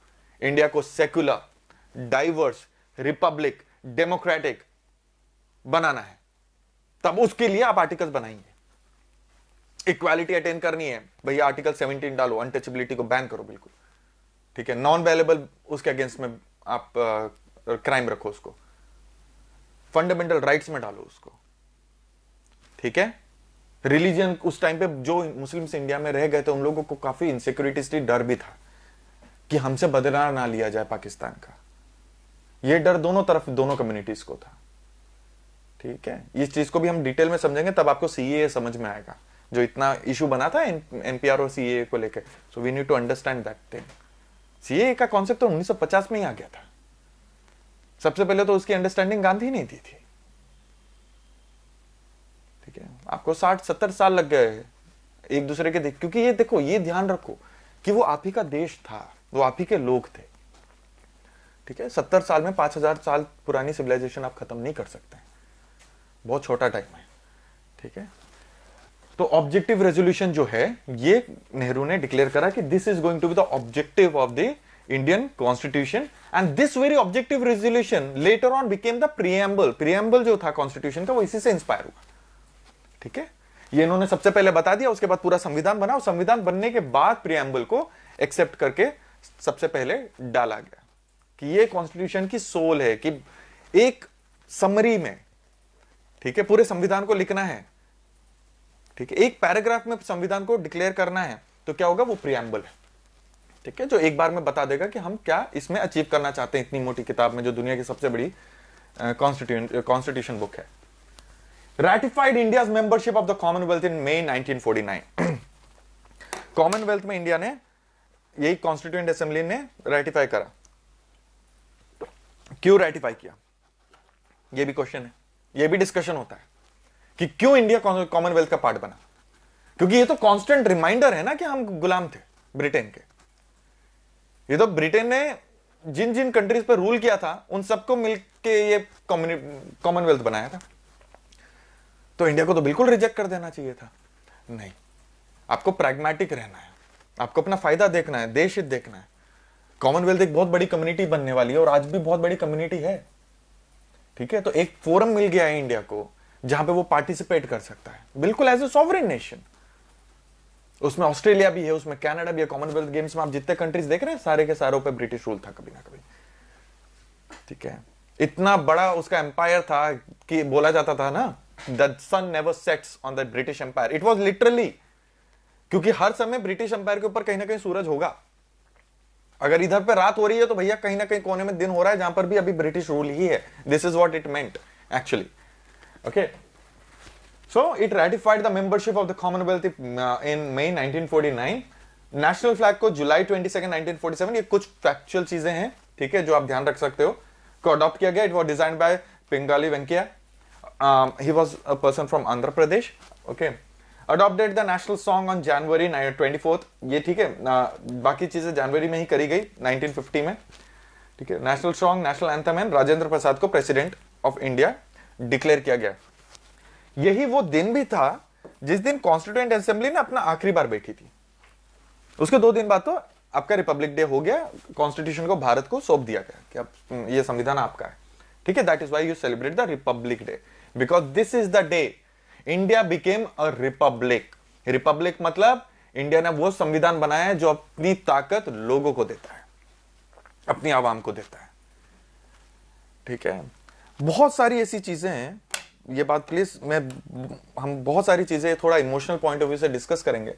इंडिया को सेक्युलर डाइवर्स रिपब्लिक डेमोक्रेटिक बनाना है। तब उसके लिए आप आर्टिकल्स बनाएँगे इक्वालिटी अटेन करनी है। भैया आर्टिकल 17 डालो अनटचेबिलिटी को बैन करो बिल्कुल। ठीक है नॉन वेलेबल उसके अगेंस्ट में आप क्राइम रखो उसको। फंडामेंटल राइट्स में डालो उसको। ठीक है? रिलीजन उस टाइम पे जो मुस्लिम्स इंडिया में रह गए थे, उन लोगों को काफ़ी इनसिक्योरिटी थी डर भी था कि हमसे बदला ना लिया जाए पाकिस्तान का। ये डर दोनों तरफ़, दोनों कम्युनिटीज को था। ठीक है? इस चीज़ को भी हम डिटेल में समझेंगे, तब आपको सीए समझ में आएगा। जो इतना इशू बना था एनपीआर और सीए को लेकर so we need to understand that thing CA का कॉन्सेप्ट तो 1950 में ही आ गया था। सबसे पहले तो उसकी अंडरस्टैंडिंग गांधी ने दी थी। ठीक है? आपको साठ, सत्तर साल लग गए एक दूसरे के देख, क्योंकि ये देखो, ये ध्यान रखो कि वो आप ही का देश था, वो आप ही के लोग थे। ठीक है? सत्तर साल में पाँच हज़ार साल पुरानी सिविलाइजेशन आप खत्म नहीं कर सकते। बहुत छोटा टाइम है। ठीक है? तो ऑब्जेक्टिव रेजोल्यूशन जो है, ये नेहरू ने डिक्लेयर करा कि this is going to be the objective of the Indian constitution and this very objective resolution later on became the preamble. Preamble जो था constitution का, वो इसी से इंस्पायर हुआ। ठीक है? ये इन्होंने सबसे पहले बता दिया, उसके बाद पूरा संविधान बना, और संविधान बनने के बाद प्रियम्बल को एक्सेप्ट करके सबसे पहले डाला गया कि ये कॉन्स्टिट्यूशन की सोल है, कि एक समरी में, ठीक है, पूरे संविधान को लिखना है। ठीक है? एक पैराग्राफ में संविधान को डिक्लेयर करना है तो क्या होगा? वो प्रियम्बल है। ठीक है, जो एक बार में बता देगा कि हम क्या इसमें अचीव करना चाहते हैं इतनी मोटी किताब में जो दुनिया की सबसे बड़ी कॉन्स्टिट्यूशन बुक है। Ratified India membership of the commonwealth in May 1949 commonwealth में इंडिया ने यही कॉन्स्टिट्यूंट असेंबली ने रेटिफाई करा। क्यों रेटिफाई किया? यह भी क्वेश्चन है। यह भी डिस्कशन होता है कि क्यों इंडिया कॉमनवेल्थ का पार्ट बना? क्योंकि ये तो कांस्टेंट रिमाइंडर है ना कि हम गुलाम थे, ब्रिटेन के। ये तो ब्रिटेन ने जिन जिन कंट्रीज़ पर रूल किया था, उन सबको मिलके ये कॉमनवेल्थ बनाया था। तो इंडिया को तो बिल्कुल रिजेक्ट कर देना चाहिए था। नहीं। आपको प्रैग्मेटिक रहना है। आपको अपना फ़ायदा देखना है, देश हित देखना है। कॉमनवेल्थ एक बहुत बड़ी कम्युनिटी बनने वाली है और आज भी बहुत बड़ी कम्युनिटी है। ठीक है? तो एक फोरम मिल गया है इंडिया को, जहाँ पे वो पार्टिसिपेट कर सकता है। बिल्कुल एज ए सॉवरिन नेशन उसमें ऑस्ट्रेलिया भी है, उसमें कनाडा भी है कॉमनवेल्थ गेम्स में आप जितने कंट्रीज़ देख रहे हैं, सारे के सारों पे ब्रिटिश रूल था कभी ना कभी। ठीक है? इतना बड़ा उसका एम्पायर था कि बोला जाता था ना the sun never sets on the British empire it was literally क्योंकि हर समय ब्रिटिश एम्पायर के ऊपर कहीं ना कहीं सूरज होगा। अगर इधर पे रात हो रही है तो भैया कहीं ना कहीं कोने में दिन हो रहा है, जहाँ पर भी अभी ब्रिटिश रूल ही है। This is what it meant actually okay So it ratified the membership of the Commonwealth uh, in May 1949. National flag को जुलाई 22 1947 ये कुछ फैक्चुअल चीज़ें हैं ठीक है जो आप ध्यान रख सकते हो। को अडॉप्ट किया गया it was design by Pingali Venkaiah he was a person from Andhra Pradesh okay adopted the national song on January 24th ये ठीक है uh, बाकी चीज़ें जनवरी में ही करी गई 1950 में ठीक है। National song national anthem and Rajendra Prasad को प्रेसिडेंट ऑफ़ इंडिया डिक्लेयर किया गया। यही वो दिन भी था जिस दिन कॉन्स्टिट्यूंट असेंबली ने अपना आखिरी बार बैठी थी। उसके दो दिन बाद तो आपका रिपब्लिक डे हो गया कॉन्स्टिट्यूशन को भारत को सौंप दिया गया कि अब ये संविधान आपका है। ठीक है that is why you celebrate the republic day because this is the day India became a republic republic मतलब इंडिया ने वो संविधान बनाया है जो अपनी ताकत लोगों को देता है, अपनी आवाम को देता है। ठीक है? बहुत सारी ऐसी चीज़ें हैं ये बात प्लीज़ मैं हम बहुत सारी चीज़ें थोड़ा इमोशनल पॉइंट ऑफ़ व्यू से डिस्कस करेंगे।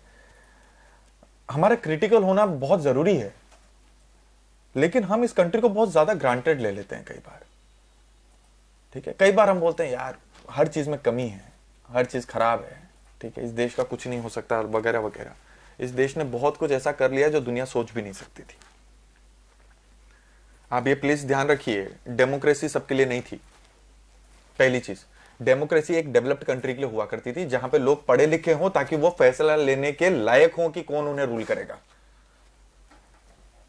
हमारा क्रिटिकल होना बहुत ज़रूरी है, लेकिन हम इस कंट्री को बहुत ज़्यादा ग्रांटेड ले लेते हैं कई बार। ठीक है? कई बार हम बोलते हैं, यार, हर चीज़ में कमी है, हर चीज़ खराब है, ठीक है? इस देश का कुछ नहीं हो सकता, वगैरह वगैरह। इस देश ने बहुत कुछ ऐसा कर लिया जो दुनिया सोच भी नहीं सकती थी। आप ये प्लीज़ ध्यान रखिए डेमोक्रेसी सबके लिए नहीं थी, पहली चीज़। डेमोक्रेसी एक डेवलप्ड कंट्री के लिए हुआ करती थी, जहाँ पे लोग पढ़े लिखे हों ताकि वो फैसला लेने के लायक हों कि कौन उन्हें रूल करेगा।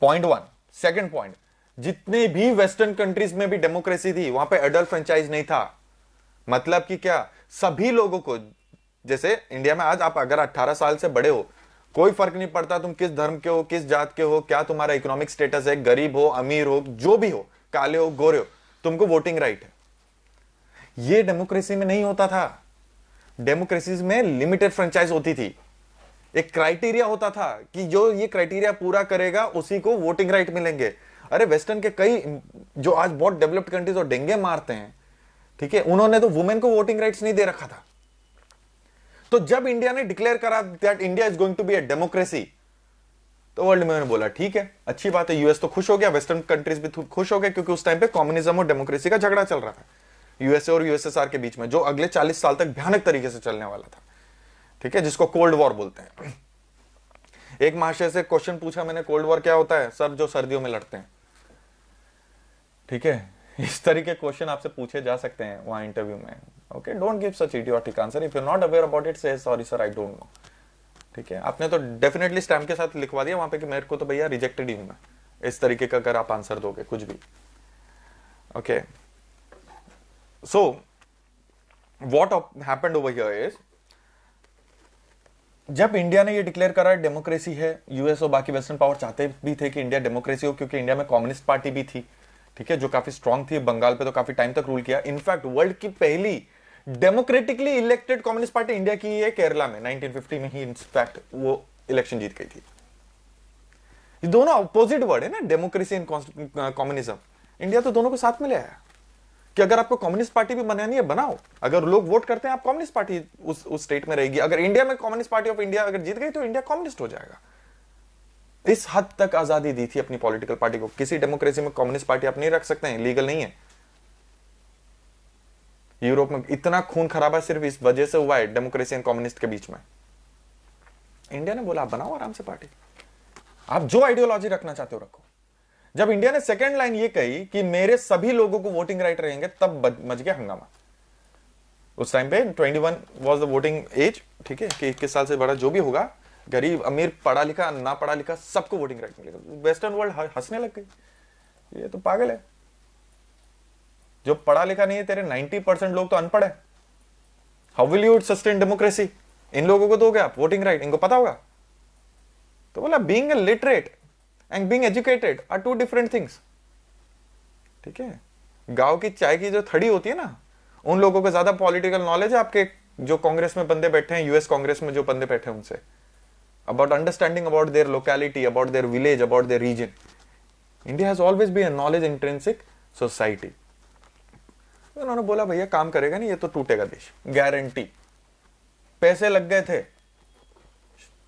पॉइंट वन सेकेंड पॉइंट जितने भी वेस्टर्न कंट्रीज़ में भी डेमोक्रेसी थी, वहाँ पे अडल्ट फ्रेंचाइज नहीं था। मतलब कि क्या? सभी लोगों को, जैसे इंडिया में आज आप अगर 18 साल से बड़े हो, कोई फ़र्क नहीं पड़ता तुम किस धर्म के हो, किस जात के हो, क्या तुम्हारा इकोनॉमिक स्टेटस है, गरीब हो, अमीर हो, जो भी हो, काले हो, गोरे हो, तुमको वोटिंग राइट है। ये डेमोक्रेसी में नहीं होता था। डेमोक्रेसी में लिमिटेड फ्रेंचाइज होती थी। एक क्राइटेरिया होता था कि जो ये क्राइटेरिया पूरा करेगा, उसी को वोटिंग राइट मिलेंगे। अरे वेस्टर्न के कई जो आज बहुत डेवलप्ड कंट्रीज़ और डेंगे मारते हैं, ठीक है, उन्होंने तो वुमेन को वोटिंग राइट्स नहीं दे रखा था। तो जब इंडिया ने डिक्लेयर करा that India is going to be a democracy तो वर्ल्ड में बोला, ठीक है, अच्छी बात है यूएस तो खुश हो गया वेस्टर्न कंट्रीज़ भी खुश हो गए, क्योंकि उस टाइम पे कम्युनिज्म और डेमोक्रेसी का झगड़ा चल रहा था। यूएसए और यूएसएसआर के बीच में, जो अगले 40 साल तक भयानक तरीके से चलने वाला था, ठीक है, जिसको कोल्ड वॉर बोलते हैं। एक महाशय से क्वेश्चन पूछा मैंने कोल्ड वॉर क्या होता है? सर, जो सर्दियों में लड़ते हैं। ठीक है, इस तरीके क्वेश्चन आपसे पूछे जा सकते हैं वहाँ इंटरव्यू में। Okay don't give such idiotic answer if you not aware about it say sorry sir I don't know ठीक है, आपने तो डेफिनेटली स्टैम्प के साथ लिखवा दिया वहाँ पे कि मेरे को तो भैया रिजेक्टेड ही हूँ मैं। इस तरीके का अगर आप आंसर दोगे, कुछ भी। Okay okay. So, what happened over here is, जब इंडिया ने ये डिक्लेयर करा डेमोक्रेसी है यूएस और बाकी वेस्टर्न पावर चाहते भी थे कि इंडिया डेमोक्रेसी हो, क्योंकि इंडिया में कम्युनिस्ट पार्टी भी थी, ठीक है, जो काफ़ी स्ट्रांग थी, बंगाल पे तो काफ़ी टाइम तक रूल किया। इनफैक्ट वर्ल्ड की पहली democratically elected communist party India की है केरला में 1950 में ही इनफैक्ट वो इलेक्शन जीत गई थी। ये दोनों अपोजिट वर्ड है ना डेमोक्रेसी एंड कम्युनिज्म इंडिया तो दोनों को साथ में ले आया। कि अगर आपको कम्युनिस्ट पार्टी भी बनानी है, बनाओ। अगर लोग वोट करते हैं, आप कम्युनिस्ट पार्टी उस उस स्टेट में रहेगी। अगर इंडिया में कम्युनिस्ट पार्टी ऑफ़ इंडिया अगर जीत गई तो इंडिया कम्युनिस्ट हो जाएगा। इस हद तक आज़ादी दी थी अपनी पॉलिटिकल पार्टी को। किसी डेमोक्रेसी में कम्युनिस्ट पार्टी आप नहीं रख सकते हैं, लीगल नहीं है। यूरोप में इतना खून खराबा सिर्फ़ इस वजह से हुआ है, डेमोक्रेसी एंड कम्युनिस्ट के बीच में। इंडिया ने बोला, आप बनाओ आराम से पार्टी। आप जो आइडियोलॉजी रखना चाहते हो, रखो। जब इंडिया ने सेकेंड लाइन ये कही कि मेरे सभी लोगों को वोटिंग राइट रहेंगे, तब मच गया हंगामा। उस टाइम पे 21 वाज द वोटिंग एज ठीक है, कि इक्कीस साल से बड़ा जो भी होगा, गरीब, अमीर, पढ़ा लिखा, ना पढ़ा लिखा, सबको वोटिंग राइट मिलेगा। वेस्टर्न वर्ल्ड हंसने लग गई। ये तो पागल है। जो पढ़ा लिखा नहीं है, तेरे 90 परसेंट लोग तो अनपढ़ है। How will you sustain democracy इन लोगों को दोगे आप वोटिंग राइट इनको पता होगा। तो बोला being literate and being educated are two different things ठीक है? गाँव की चाय की जो थड़ी होती है ना, उन लोगों को ज़्यादा पॉलिटिकल नॉलेज है आपके जो कांग्रेस में बंदे बैठे हैं यूएस कांग्रेस में जो बंदे बैठे हैं उनसे। About understanding about their locality about their village about their region India has always be knowledge intrinsic society उन्होंने बोला, भैया, काम करेगा नहीं, ये तो टूटेगा देश। गारंटी पैसे लग गए थे।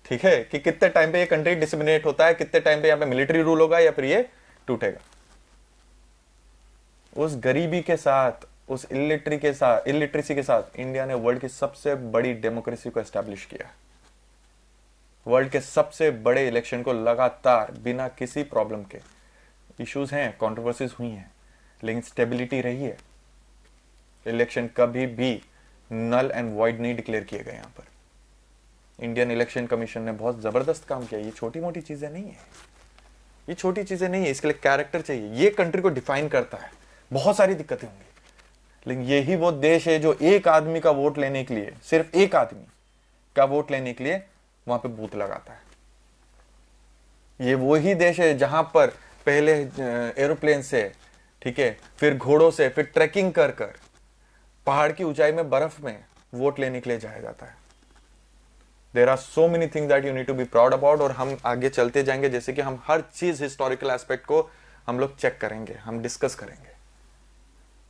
ठीक है, कि कितने टाइम पे ये कंट्री डिसमिनेट होता है, कितने टाइम पे यहाँ पे मिलिट्री रूल होगा या फिर ये टूटेगा। उस गरीबी के साथ, उस इलिटरी के साथ इलिटरेसी के साथ इंडिया ने वर्ल्ड की सबसे बड़ी डेमोक्रेसी को एस्टेब्लिश किया। वर्ल्ड के सबसे बड़े इलेक्शन को लगातार, बिना किसी प्रॉब्लम के। इश्यूज़ हैं कंट्रोवर्सीज हुई हैं, लेकिन स्टेबिलिटी रही है। इलेक्शन कभी भी नल एंड वॉइड नहीं डिक्लेयर किए गए यहाँ पर। इंडियन इलेक्शन कमीशन ने बहुत ज़बरदस्त काम किया। ये छोटी मोटी चीज़ें नहीं है। ये छोटी चीज़ें नहीं है, इसके लिए कैरेक्टर चाहिए। ये कंट्री को डिफाइन करता है। बहुत सारी दिक्कतें होंगी। लेकिन यही वो देश है जो एक आदमी का वोट लेने के लिए, सिर्फ़ एक आदमी का वोट लेने के लिए वहाँ पे बूथ लगाता है। ये वो ही देश है जहाँ पर पहले एरोप्लेन से, ठीक है, फिर घोड़ों से, फिर ट्रैकिंग कर कर पहाड़ की ऊंचाई में बर्फ़ में वोट लेने के लिए जाया जाता है। There are so many things that you need to be proud about और हम आगे चलते जाएँगे, जैसे कि हम हर चीज़ हिस्टोरिकल एस्पेक्ट को हम लोग चेक करेंगे, हम डिस्कस करेंगे।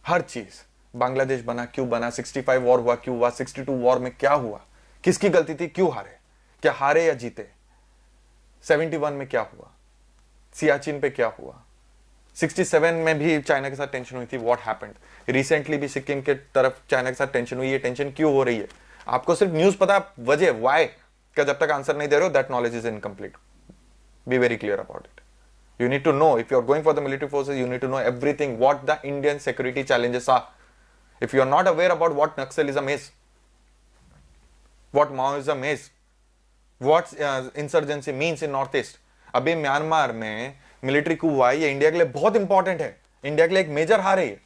हर चीज़। बांग्लादेश बना, क्यों बना 65 वॉर हुआ, क्यों हुआ 62 वॉर में क्या हुआ? किसकी गलती थी, क्यों हारे? क्या हारे या जीते? 71 में क्या हुआ? सियाचिन पे क्या हुआ? 67 में भी चाइना के साथ टेंशन हुई थी व्हाट हैपेंड रिसेंटली भी सिक्किम के तरफ़ चाइना के साथ टेंशन हुई है टेंशन क्यों हो रही है? आपको सिर्फ़ न्यूज़ पता, वजह वाई का जब तक आंसर नहीं दे रहे हो that knowledge is incomplete be very clear about it you need to know if you are going for the military force you need to know everything what the Indian security challenges are if you are not aware about what naxalism is what Maoism is what insurgency means in north east अभी Myanmar में military coup हुआ ये India के लिए बहुत important है. India के लिए एक मेजर हार है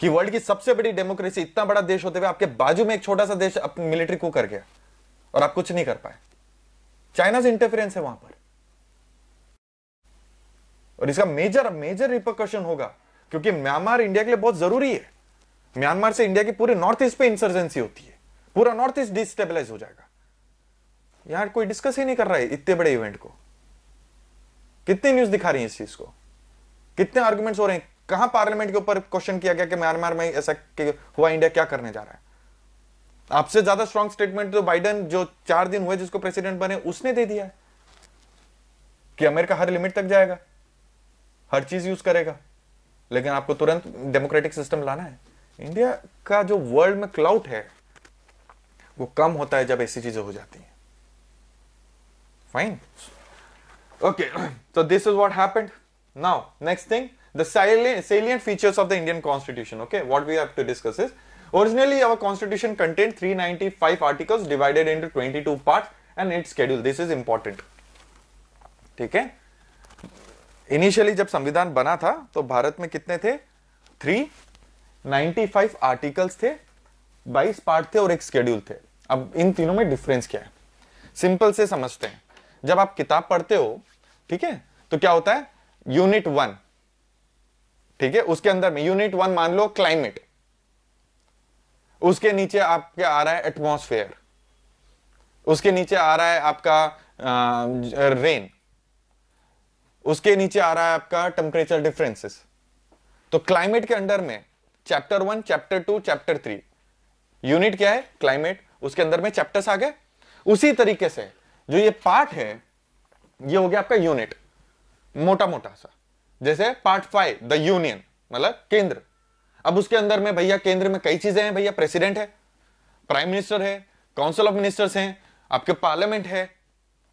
कि वर्ल्ड की सबसे बड़ी डेमोक्रेसी इतना बड़ा देश होते हुए आपके बाजू में एक छोटा सा देश मिलिट्री को कर गया और आप कुछ नहीं कर पाए। चाइना से इंटरफेरेंस है वहाँ पर। और इसका मेजर मेजर रिपोकशन होगा, क्योंकि म्यांमार इंडिया के लिए बहुत ज़रूरी है। म्यांमार से इंडिया की पूरे नॉर्थ ईस्ट पे इंसर्जेंसी होती है। पूरा नॉर्थ ईस्ट डिस्टेबलाइज हो जाएगा। यहाँ कोई डिस्कस ही नहीं कर रहा है इतने बड़े इवेंट को। कितनी न्यूज़ दिखा रही है इस चीज़ को? कितने आर्गुमेंट्स हो रहे हैं? कहाँ पार्लियामेंट के ऊपर क्वेश्चन किया गया कि म्यांमार में ऐसा हुआ, इंडिया क्या करने जा रहा है? आपसे ज़्यादा स्ट्रॉन्ग स्टेटमेंट तो बाइडन जो चार दिन हुए जिसको प्रेसिडेंट बने, उसने दे दिया कि अमेरिका हर लिमिट तक जाएगा, हर चीज़ यूज़ करेगा, लेकिन आपको तुरंत डेमोक्रेटिक सिस्टम लाना है। इंडिया का जो वर्ल्ड में क्लाउड है, वो कम होता है जब ऐसी चीज़ें हो जाती हैं। फाइन ओके तो this is what happened now next thing the salient, salient features of the Indian constitution. Okay, what we have to discuss is originally our constitution contained 395 articles divided into 22 parts and its schedule. This is important. ठीक है initially जब संविधान बना था तो भारत में कितने थे 395 आर्टिकल्स थे 22 पार्ट थे और एक स्केड्यूल थे अब इन तीनों में डिफरेंस क्या है सिंपल से समझते हैं जब आप किताब पढ़ते हो ठीक है तो क्या होता है यूनिट वन ठीक है? उसके अंदर में यूनिट वन मान लो क्लाइमेट उसके नीचे आपके आ रहा है एटमॉस्फेयर उसके नीचे आ रहा है आपका रेन उसके नीचे आ रहा है आपका टेम्परेचर डिफरेंसेस तो क्लाइमेट के अंडर में chapter one chapter two chapter three unit क्या है? क्लाइमेट उसके अंदर में चैप्टर्स आ गए. उसी तरीके से जो ये पार्ट है, ये हो गया आपका यूनिट मोटा मोटा सा. जैसे पार्ट फाइव द यूनियन मतलब केंद्र। अब उसके अंदर में भैया केंद्र में कई चीज़ें हैं, भैया प्रेसिडेंट है प्राइम मिनिस्टर है काउंसिल ऑफ़ मिनिस्टर्स हैं, आपके पार्लियामेंट है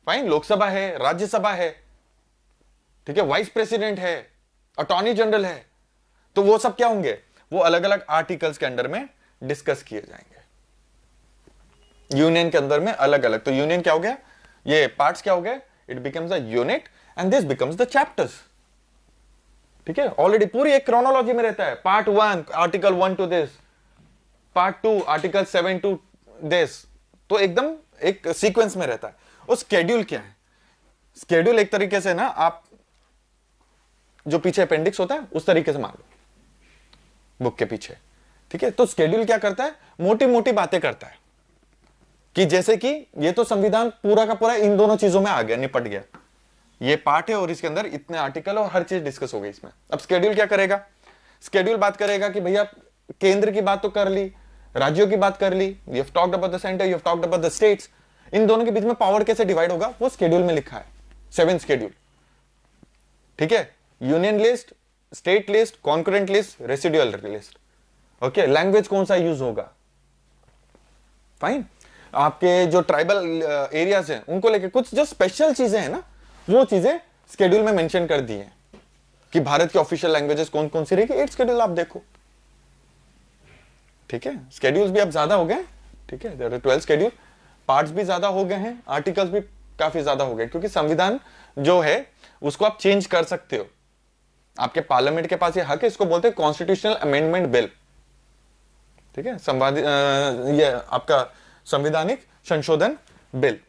फाइन लोकसभा है, राज्यसभा है, ठीक है वाइस प्रेसिडेंट है अटॉर्नी जनरल है तो वो सब क्या होंगे? वो अलग अलग आर्टिकल्स के अंडर में डिस्कस किए जाएँगे। यूनियन के अंदर में अलग अलग तो यूनियन क्या हो गया? ये पार्ट्स क्या हो गए? It becomes a unit and this becomes the chapters ठीक है? ऑलरेडी पूरी एक क्रोनोलॉजी में रहता है। Part one article one two this part two article seven two this तो एकदम एक सीक्वेंस में रहता है। और स्केड्यूल क्या है? स्केड्यूल एक तरीके से ना आप जो पीछे अपेंडिक्स होता है, उस तरीके से मान लो। बुक के पीछे। ठीक है? तो स्केड्यूल क्या करता है? मोटी मोटी बातें करता है। कि जैसे कि ये तो संविधान पूरा का पूरा इन दोनों चीज़ों में आ गया निपट गया। ये पार्ट है और इसके अंदर इतने आर्टिकल और हर चीज़ डिस्कस हो गई इसमें। अब स्केड्यूल क्या करेगा? स्केड्यूल बात करेगा कि भैया, केंद्र की बात तो कर ली, राज्यों की बात कर ली you talked about the centre you talked about the states इन दोनों के बीच में पावर कैसे डिवाइड होगा? वो स्केड्यूल में लिखा है। सेवन स्केड्यूल ठीक है? Union list state list concurrent list residual list okay language कौन सा यूज़ होगा? फाइन आपके जो ट्राइबल एरियाज़ हैं, उनको लेके कुछ जो स्पेशल चीज़ें हैं ना वो चीज़ें स्केड्यूल में मेंशन कर दी है कि भारत की ऑफिशियल लैंग्वेजेस कौन कौन सी रहेगी एट स्केड्यूल आप देखो। ठीक है? स्केड्यूल्स भी अब ज़्यादा हो गए ठीक है? ट्वेल्व स्केड्यूल पार्ट्स भी ज़्यादा हो गए हैं। आर्टिकल्स भी काफ़ी ज़्यादा हो गए। क्योंकि संविधान जो है, उसको आप चेंज कर सकते हो। आपके पार्लियामेंट के पास ये हक है, इसको बोलते हैं कॉन्स्टिट्यूशनल अमेंडमेंट बिल ठीक है? ये आपका संविधानिक संशोधन बिल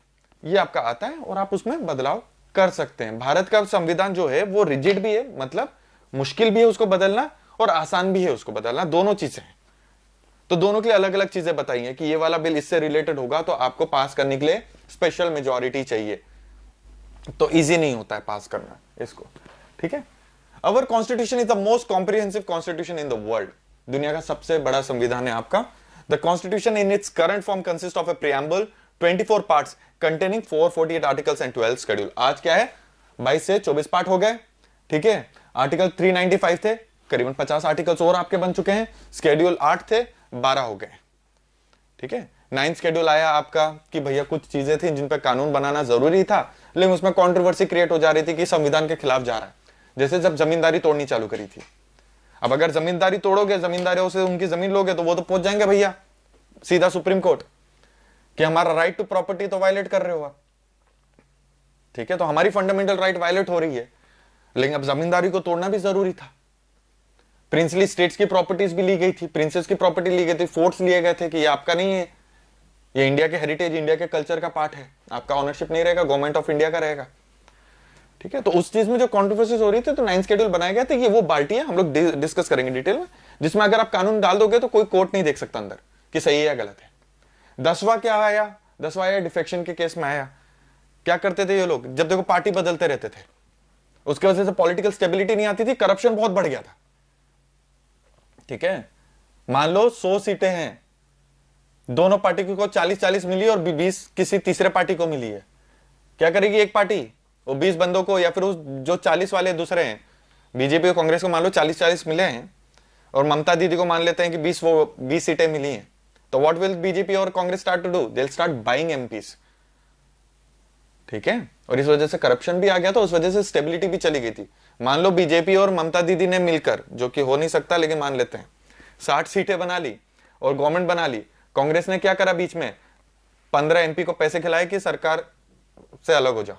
ये आपका आता है और आप उसमें बदलाव कर सकते हैं। भारत का संविधान जो है, वो रिजिड भी है मतलब मुश्किल भी है उसको बदलना और आसान भी है उसको बदलना। दोनों चीज़ें हैं। तो दोनों के लिए अलग अलग चीज़ें बताई हैं कि ये वाला बिल इससे रिलेटेड होगा तो आपको पास करने के लिए स्पेशल मेजोरिटी चाहिए। तो इजी नहीं होता है पास करना इसको। ठीक है? Our constitution is the most comprehensive constitution in the world दुनिया का सबसे बड़ा संविधान है आपका। The constitution in its current form consist of a preamble 24 parts containing 448 articles and 12 schedule आज क्या है? 22 से 24 पार्ट हो गए, ठीक है? आर्टिकल 395 थे, करीबन 50 आर्टिकल्स और आपके बन चुके हैं। स्केड्यूल 8 थे 12 हो गए, ठीक है? नाइन्थ शेड्यूल आया आपका कि भैया कुछ चीज़ें थी जिन पर कानून बनाना ज़रूरी था, लेकिन उसमें कॉन्ट्रोवर्सी क्रिएट हो जा रही थी कि संविधान के खिलाफ जा रहा है। जैसे जब जमींदारी तोड़नी चालू करी थी। अब अगर जमींदारी तोड़ोगे जमींदारियों से उनकी ज़मीन लोगे तो वो तो पहुँच जाएँगे भैया। सीधा सुप्रीम कोर्ट। कि हमारा राइट टू प्रॉपर्टी तो वायलेट कर रहे हो आप। ठीक है तो हमारी फंडामेंटल राइट वायलेट हो रही है। लेकिन अब जमींदारी को तोड़ना भी ज़रूरी था। प्रिंसली स्टेट्स की प्रॉपर्टीज़ भी ली गई थी। प्रिंसेस की प्रॉपर्टी ली गई थी। फोर्ट्स लिए गए थे कि ये आपका नहीं है। ये इंडिया के हेरिटेज इंडिया के कल्चर का पार्ट है। आपका ऑनरशिप नहीं रहेगा गवर्नमेंट ऑफ़ इंडिया का रहेगा। ठीक है तो उस चीज़ में जो कॉन्ट्रोवर्सीज हो रही थी तो नाइन्थ शेड्यूल बनाया गया था। ये वो बाल्टी है, हम लोग डिस्कस करेंगे डिटेल में, जिसमें अगर आप कानून डाल दोगे तो कोई कोर्ट नहीं देख सकता अंदर कि सही है या गलत है। दसवा क्या आया? दसवा आया डिफेक्शन के केस में आया। क्या करते थे ये लोग? जब देखो पार्टी बदलते रहते थे। उसकी वजह से पॉलिटिकल स्टेबिलिटी नहीं आती थी करप्शन बहुत बढ़ गया था। ठीक है? मान लो सौ सीटें हैं। दोनों पार्टी को चालीस चालीस मिली और बीस किसी तीसरे पार्टी को मिली है। क्या करेगी एक पार्टी वो बीस बंदों को या फिर उस जो चालीस वाले दूसरे हैं बीजेपी और कांग्रेस को मान लो चालीस चालीस मिले हैं और ममता दीदी को मान लेते हैं कि बीस वो, बीस सीटें मिली हैं। तो व्हाट विल बीजेपी और Congress start to do they start buying MPs ठीक है? और इस वजह से करप्शन भी आ गया था, उस वजह से स्टेबिलिटी भी चली गई थी। मान लो बीजेपी और ममता दीदी ने मिलकर, जो कि हो नहीं सकता, लेकिन मान लेते हैं। साठ सीटें बना ली और गवर्नमेंट बना ली। कांग्रेस ने क्या करा बीच में? पंद्रह एमपी को पैसे खिलाए कि सरकार से अलग हो जाओ।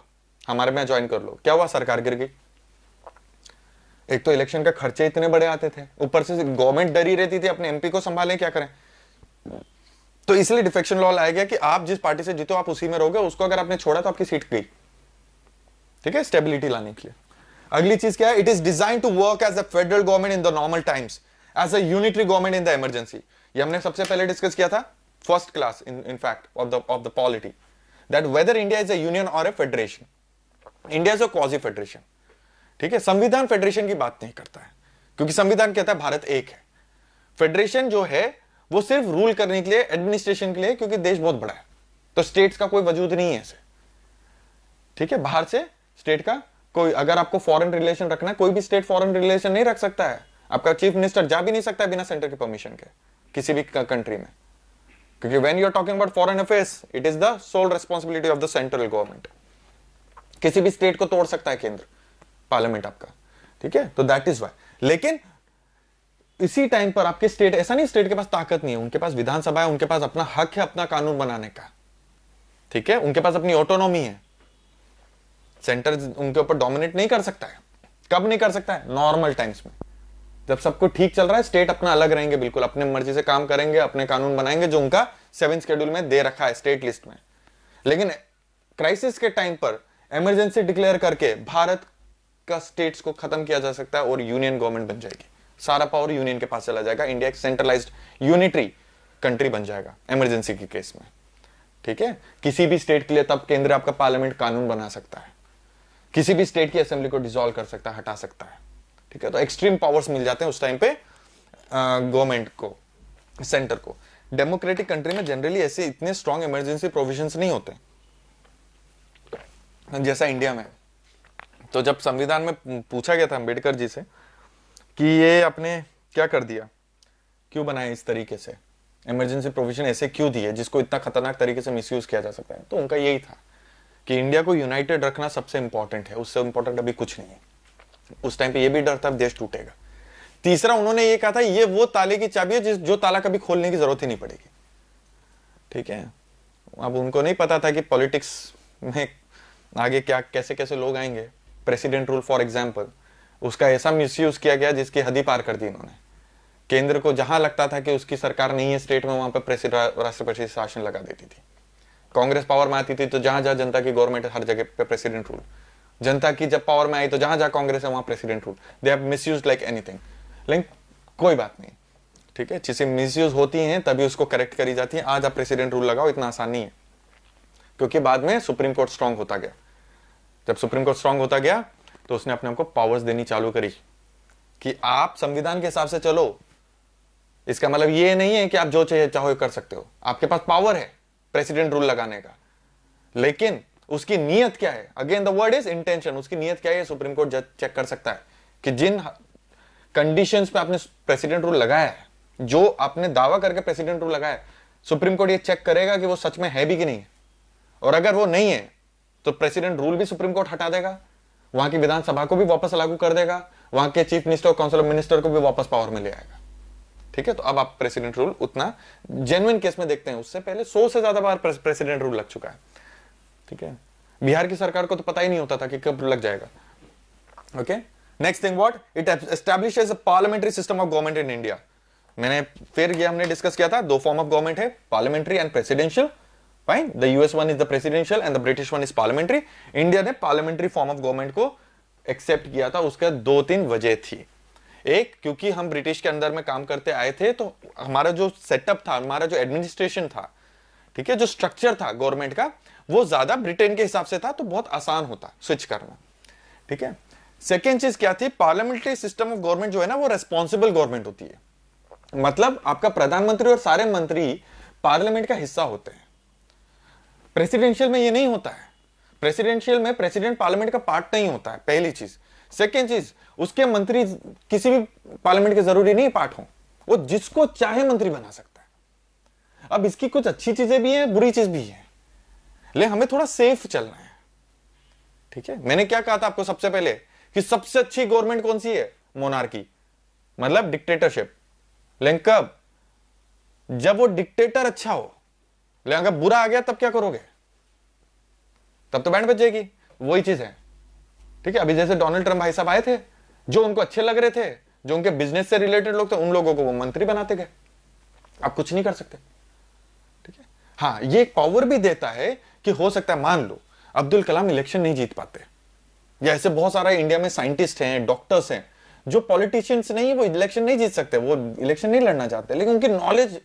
हमारे में ज्वाइन कर लो। क्या हुआ? सरकार गिर गई। एक तो इलेक्शन के खर्चे इतने बड़े आते थे। ऊपर से गवर्नमेंट डरी रहती थी अपने एमपी को संभालें, क्या करें? तो इसलिए डिफेक्शन लॉ लाया गया कि आप जिस पार्टी से जीतो आप उसी में रहोगे उसको अगर आपने छोड़ा तो आपकी सीट गई। ठीक है? स्टेबिलिटी लाने के लिए। अगली चीज़ क्या है? It is design to work as a federal government in the normal times as a unitary government in the emergency ये हमने सबसे पहले डिस्कस किया था first class in in fact of the of the polity that whether India is a union और a federation India is a quasi federation ठीक है? संविधान फेडरेशन की बात नहीं करता है, क्योंकि संविधान कहता है भारत एक है। फेडरेशन जो है वो सिर्फ़ रूल करने के लिए एडमिनिस्ट्रेशन के लिए, क्योंकि देश बहुत बड़ा है। तो स्टेट्स का कोई वजूद नहीं है ऐसे। ठीक है? बाहर से स्टेट का कोई, अगर आपको फॉरेन रिलेशन रखना है, कोई भी स्टेट फॉरेन रिलेशन नहीं रख सकता है। आपका चीफ मिनिस्टर जा भी नहीं सकता बिना सेंटर की परमिशन के, किसी भी कंट्री में। क्योंकि when you are talking about foreign affairs it is the sole responsibility of the central government किसी भी स्टेट को तोड़ सकता है केंद्र पार्लियामेंट आपका। ठीक है? तो दैट इज़ वाई लेकिन इसी टाइम पर आपके स्टेट ऐसा नहीं स्टेट के पास ताकत नहीं है, उनके पास विधानसभा है, उनके पास अपना हक है अपना कानून बनाने का। ठीक है? उनके पास अपनी ऑटोनॉमी है। सेंटर उनके ऊपर डोमिनेट नहीं कर सकता है। कब नहीं कर सकता है? नॉर्मल टाइम्स में। जब सबको ठीक चल रहा है स्टेट अपना अलग रहेंगे, बिल्कुल अपने मर्ज़ी से काम करेंगे, अपने कानून बनाएँगे, जो उनका सेवन शेड्यूल में दे रखा है स्टेट लिस्ट में। लेकिन क्राइसिस के टाइम पर इमरजेंसी डिक्लेयर करके भारत का स्टेट्स को खत्म किया जा सकता है और यूनियन गवर्नमेंट बन जाएगी। सारा पावर यूनियन के पास चला जाएगा। इंडिया एक सेंट्रलाइज्ड यूनिटरी कंट्री बन जाएगा इमरजेंसी के केस में। ठीक है? किसी भी स्टेट के लिए तब केंद्र आपका पार्लियामेंट कानून बना सकता है। किसी भी स्टेट की असेंबली को डिसॉल्व कर सकता है, हटा सकता है। ठीक है? तो एक्सट्रीम पावर्स मिल जाते हैं उस टाइम पे गवर्नमेंट को सेंटर को। डेमोक्रेटिक कंट्री में जनरली ऐसे इतने स्ट्रॉन्ग इमरजेंसी प्रोविजंस नहीं होते। जैसा इंडिया में। तो जब संविधान में पूछा गया था अंबेडकर जी से कि ये आपने क्या कर दिया? क्यों बनाया इस तरीके से? इमरजेंसी प्रोविज़न ऐसे क्यों दिए जिसको इतना खतरनाक तरीके से मिसयूज किया जा सकता है? तो उनका यही था कि इंडिया को यूनाइटेड रखना सबसे इंपॉर्टेंट है। उससे इंपॉर्टेंट अभी कुछ नहीं है। उस टाइम पे ये भी डर था देश टूटेगा। तीसरा, उन्होंने ये कहा था, ये वो ताले की चाबी है जिस, जो ताला कभी खोलने की ज़रूरत ही नहीं पड़ेगी। ठीक है? अब उनको नहीं पता था कि पॉलिटिक्स में आगे क्या कैसे कैसे लोग आएँगे। प्रेसिडेंट रूल फॉर एग्ज़ाम्पल उसका ऐसा मिसयूज किया गया जिसकी हदी पार कर दी इन्होंने। केंद्र को जहाँ लगता था कि उसकी सरकार नहीं है स्टेट में, वहाँ पर राष्ट्रपति शासन लगा देती थी। कांग्रेस पावर में आती थी तो जहाँ जहाँ जनता की गवर्नमेंट हर जगह पे प्रेसिडेंट रूल जनता की जब पावर में आई तो जहाँ जहाँ कांग्रेस है, वहाँ president rule they have misuse like anything लेकिन कोई बात नहीं। ठीक है? चीज़ें मिसयूज होती हैं, तभी उसको करेक्ट करी जाती है। आज आप प्रेसिडेंट रूल लगाओ, इतना आसान नहीं है। क्योंकि बाद में सुप्रीम कोर्ट स्ट्रांग होता गया। जब सुप्रीम कोर्ट स्ट्रांग होता गया तो उसने अपने आप को पावर्स देनी चालू करी कि आप संविधान के हिसाब से चलो। इसका मतलब ये नहीं है कि आप जो चाहिए चाहो कर सकते हो। आपके पास पावर है प्रेसिडेंट रूल लगाने का। लेकिन उसकी नीयत क्या है? Again the word is intention उसकी नीयत क्या है? सुप्रीम कोर्ट जज चेक कर सकता है कि जिन कंडीशंस पे आपने प्रेसिडेंट रूल लगाया है, जो आपने दावा करके प्रेसिडेंट रूल लगाया है सुप्रीम कोर्ट ये चेक करेगा कि वो सच में है भी कि नहीं है। और अगर वो नहीं है तो प्रेसिडेंट रूल भी सुप्रीम कोर्ट हटा देगा। वहाँ की विधानसभा को भी वापस लागू कर देगा, वहाँ के चीफ मिनिस्टर और काउंसिल ऑफ़ मिनिस्टर को भी वापस पावर में ले आएगा। ठीक है? तो अब आप प्रेसिडेंट रूल उतना जेन्युइन केस में देखते हैं, उससे पहले सौ से ज़्यादा बार प्रेसिडेंट रूल लग चुका है। ठीक है? बिहार की सरकार को तो पता ही नहीं होता था कि कब लग जाएगा। Okay next thing what it establish a parliamentary system of government in India मैंने फिर ये हमने डिस्कस किया था, दो फॉर्म ऑफ़ गवर्नमेंट है parliamentary and presidential fine the US one is the presidential and the British one is parliamentary India ने parliamentary form of government को एक्सेप्ट किया था, उसका दो तीन वजह थी। एक, क्योंकि हम ब्रिटिश के अंदर में काम करते आए थे तो हमारा जो सेटअप था, हमारा जो एडमिनिस्ट्रेशन था, ठीक है, जो स्ट्रक्चर था गवर्नमेंट का, वो ज़्यादा ब्रिटेन के हिसाब से था तो बहुत आसान होता स्विच करना, ठीक है। सेकेंड चीज़ क्या थी? पार्लियामेंट्री सिस्टम ऑफ़ गवर्नमेंट जो है ना, वो रेस्पॉन्सिबल गवर्नमेंट होती है। मतलब आपका प्रधानमंत्री और सारे मंत्री पार्लियामेंट का हिस्सा होते हैं। प्रेसिडेंशियल में ये नहीं होता है। प्रेसिडेंशियल में प्रेसिडेंट पार्लियामेंट का पार्ट नहीं होता है, पहली चीज़। सेकेंड चीज़, उसके मंत्री किसी भी पार्लियामेंट के ज़रूरी नहीं पार्ट हो। वो जिसको चाहे मंत्री बना सकता है। अब इसकी कुछ अच्छी चीज़ें भी हैं, बुरी चीज़ भी है। लेकिन हमें थोड़ा सेफ़ चलना है। ठीक है? मैंने क्या कहा था आपको सबसे पहले? कि सबसे अच्छी गवर्नमेंट कौन सी है? मोनार्की मतलब डिक्टेटरशिप लेकिन कब? जब वो डिक्टेटर अच्छा हो लेकिन अगर बुरा आ गया, तब क्या करोगे? तब तो बैंड बच जाएगी। वही चीज़ है। ठीक है? अभी जैसे डोनाल्ड ट्रंप भाई साहब आए थे, जो उनको अच्छे लग रहे थे, जो उनके बिज़नेस से रिलेटेड लोग थे, उन लोगों को वो मंत्री बनाते गए। आप कुछ नहीं कर सकते। ठीक है? हाँ ये पावर भी देता है कि हो सकता है, मान लो, अब्दुल कलाम इलेक्शन नहीं जीत पाते। या ऐसे बहुत सारा इंडिया में साइंटिस्ट हैं डॉक्टर्स हैं, जो पॉलिटिशियंस नहीं वो इलेक्शन नहीं जीत सकते। वो इलेक्शन नहीं लड़ना चाहते। लेकिन उनकी नॉलेज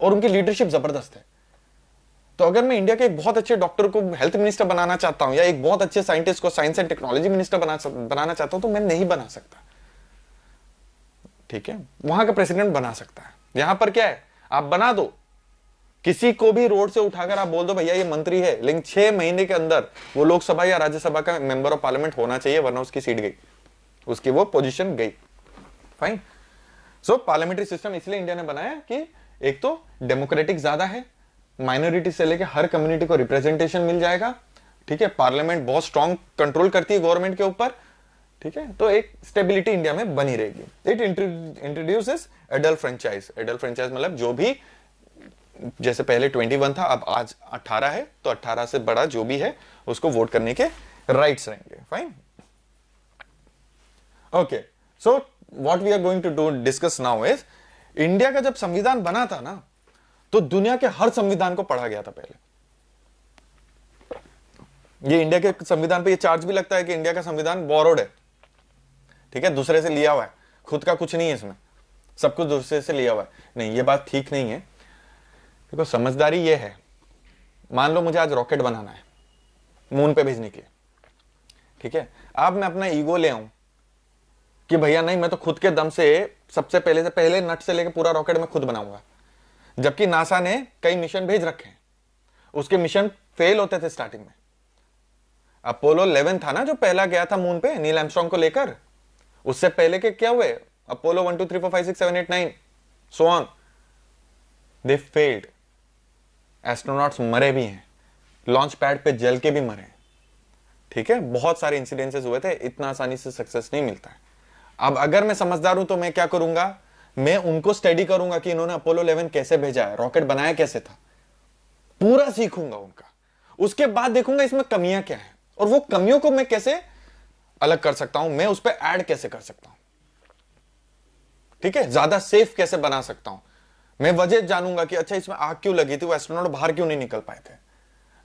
और उनकी लीडरशिप ज़बरदस्त है। तो अगर मैं इंडिया के एक बहुत अच्छे डॉक्टर को हेल्थ मिनिस्टर बनाना चाहता हूँ या एक बहुत अच्छे साइंटिस्ट को साइंस एंड टेक्नोलॉजी मिनिस्टर बना बनाना चाहता हूँ तो मैं नहीं बना सकता। ठीक है? वहाँ का प्रेसिडेंट बना सकता है। यहाँ पर क्या है? आप बना दो। किसी को भी रोड से उठाकर आप बोल दो, भैया, ये मंत्री है। लेकिन छह महीने के अंदर वो लोकसभा या राज्यसभा का मेंबर ऑफ़ पार्लियामेंट होना चाहिए, वरना उसकी सीट गई। उसकी वो पोजीशन गई। फाइन सो पार्लियामेंट्री सिस्टम इसलिए इंडिया ने बनाया कि एक तो डेमोक्रेटिक ज़्यादा है माइनॉरिटी से लेकर हर कम्युनिटी को रिप्रेजेंटेशन मिल जाएगा। ठीक है? पार्लियामेंट बहुत स्ट्रॉन्ग कंट्रोल करती है गवर्नमेंट के ऊपर। ठीक है? तो एक स्टेबिलिटी इंडिया में बनी रहेगी। It introduce adult franchise adult franchise मतलब जो भी, जैसे पहले 21 था, अब आज 18 है। तो 18 से बड़ा जो भी है, उसको वोट करने के राइट्स रहेंगे। Fine okay so what we are going to do discuss now is India का जब संविधान बना था ना तो दुनिया के हर संविधान को पढ़ा गया था पहले। ये इंडिया के संविधान पे ये चार्ज भी लगता है कि इंडिया का संविधान बोरोड है। ठीक है? दूसरे से लिया हुआ है। खुद का कुछ नहीं है इसमें। सब कुछ दूसरे से लिया हुआ है। नहीं, ये बात ठीक नहीं है। देखो, समझदारी ये है। मान लो मुझे आज रॉकेट बनाना है मून पे भेजने के लिए। ठीक है? अब मैं अपना ईगो ले आऊँ कि भैया नहीं, मैं तो खुद के दम से सबसे पहले से पहले नट से लेकर पूरा रॉकेट मैं खुद बनाऊँगा। जबकि नासा ने कई मिशन भेज रखे हैं। उसके मिशन फेल होते थे स्टार्टिंग में। अपोलो 11 था ना, जो पहला गया था मून पे, नील एमस्ट्रॉन्ग को लेकर। उससे पहले के क्या हुए? Apollo one, two, three, four, five, six, seven, eight, nine, so on. They failed astronauts मरे भी हैं। लॉन्च पैड पे जल के भी मरे ठीक है? बहुत सारे इंसिडेंसेस हुए थे। इतना आसानी से सक्सेस नहीं मिलता है। अब अगर मैं समझदार हूँ तो मैं क्या करूँगा? मैं उनको स्टडी करूँगा कि इन्होंने अपोलो 11 कैसे भेजा है रॉकेट बनाया कैसे था। पूरा सीखूँगा उनका। उसके बाद देखूँगा इसमें कमियाँ क्या है और वो कमियों को मैं कैसे अलग कर सकता हूँ, मैं उस पर ऐड कैसे कर सकता हूँ। ठीक है? ज़्यादा सेफ़ कैसे बना सकता हूँ? मैं वजह जानूँगा कि अच्छा इसमें आग क्यों लगी थी, वो एस्ट्रोनॉट बाहर क्यों नहीं निकल पाए थे?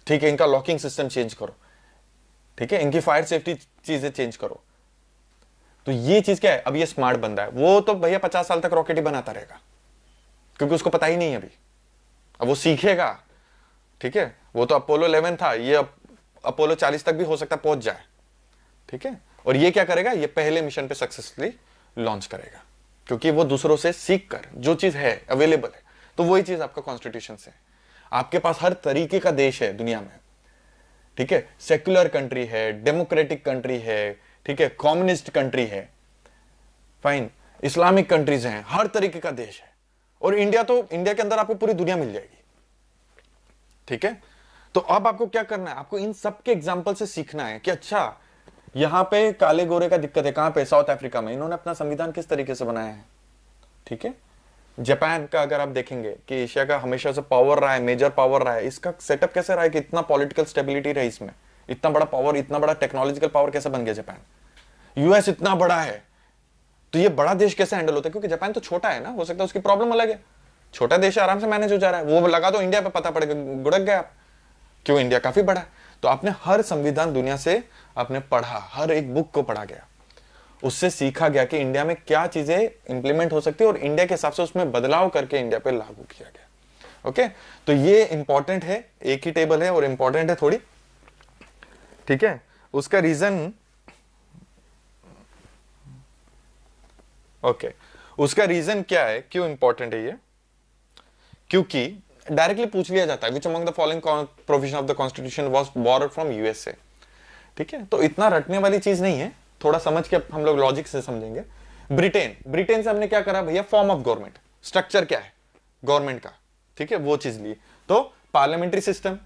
ठीक है, इनका लॉकिंग सिस्टम चेंज करो। ठीक है, इनकी फायर सेफ्टी चीज़ें चेंज करो। तो ये चीज़ क्या है? अब ये स्मार्ट बंदा है। वो तो भैया पचास साल तक रॉकेट ही बनाता रहेगा। क्योंकि उसको पता ही नहीं है अभी। अब वो सीखेगा। ठीक है? वो तो अपोलो 11 था। ये अपोलो 40 तक भी हो सकता पहुँच जाए। ठीक है? और ये क्या करेगा? ये पहले मिशन पे सक्सेसफुली लॉन्च करेगा। क्योंकि वो दूसरों से सीख कर, जो चीज़ है अवेलेबल है। तो वही चीज़ आपका कॉन्स्टिट्यूशन से आपके पास हर तरीके का देश है दुनिया में। ठीक है? सेक्युलर कंट्री है डेमोक्रेटिक कंट्री है ठीक है कम्युनिस्ट कंट्री है। फाइन इस्लामिक कंट्रीज़ हैं, हर तरीके का देश है। और इंडिया तो इंडिया के अंदर आपको पूरी दुनिया मिल जाएगी। ठीक है? तो अब आपको क्या करना है? आपको इन सब के एग्ज़ाम्पल से सीखना है कि अच्छा यहाँ पे काले गोरे का दिक्कत है, कहाँ पे? साउथ अफ्रीका में। इन्होंने अपना संविधान किस तरीके से बनाया है? ठीक है? जापान का अगर आप देखेंगे कि एशिया का हमेशा से पावर रहा है मेजर पावर रहा है, इसका सेटअप कैसे रहा है कि इतना पॉलिटिकल स्टेबिलिटी रही इसमें? इतना बड़ा पावर इतना बड़ा टेक्नोलॉजिकल पावर कैसे बन गया जापान? यूएस इतना बड़ा है तो ये बड़ा देश कैसे हैंडल होता है? क्योंकि जापान तो छोटा है ना, हो सकता है उसकी प्रॉब्लम अलग है। छोटा देश आराम से मैनेज हो जा रहा है। वो लगा तो इंडिया पे, पता पड़ेगा, गुड़क गया आप। क्यों? इंडिया काफ़ी बड़ा है। तो आपने हर संविधान दुनिया से आपने पढ़ा, हर एक बुक को पढ़ा गया। उससे सीखा गया कि इंडिया में क्या चीज़ें इंप्लीमेंट हो सकती है और इंडिया के हिसाब से उसमें बदलाव करके इंडिया पे लागू किया गया। ओके तो ये इंपॉर्टेंट है, एक ही टेबल है और इंपॉर्टेंट है थोड़ी ठीक है? उसका रीजन ओके okay. उसका रीजन क्या है? क्यों इंपॉर्टेंट है ये? क्योंकि डायरेक्टली पूछ लिया जाता है which among the following provision of the constitution was borrowed from USA ठीक है? तो इतना रटने वाली चीज़ नहीं है। थोड़ा समझ के हम लोग लॉजिक से समझेंगे। ब्रिटेन ब्रिटेन से हमने क्या करा भैया? फॉर्म ऑफ़ गवर्नमेंट स्ट्रक्चर क्या है? गवर्नमेंट का। ठीक है? वो चीज़ ली। तो parliamentary system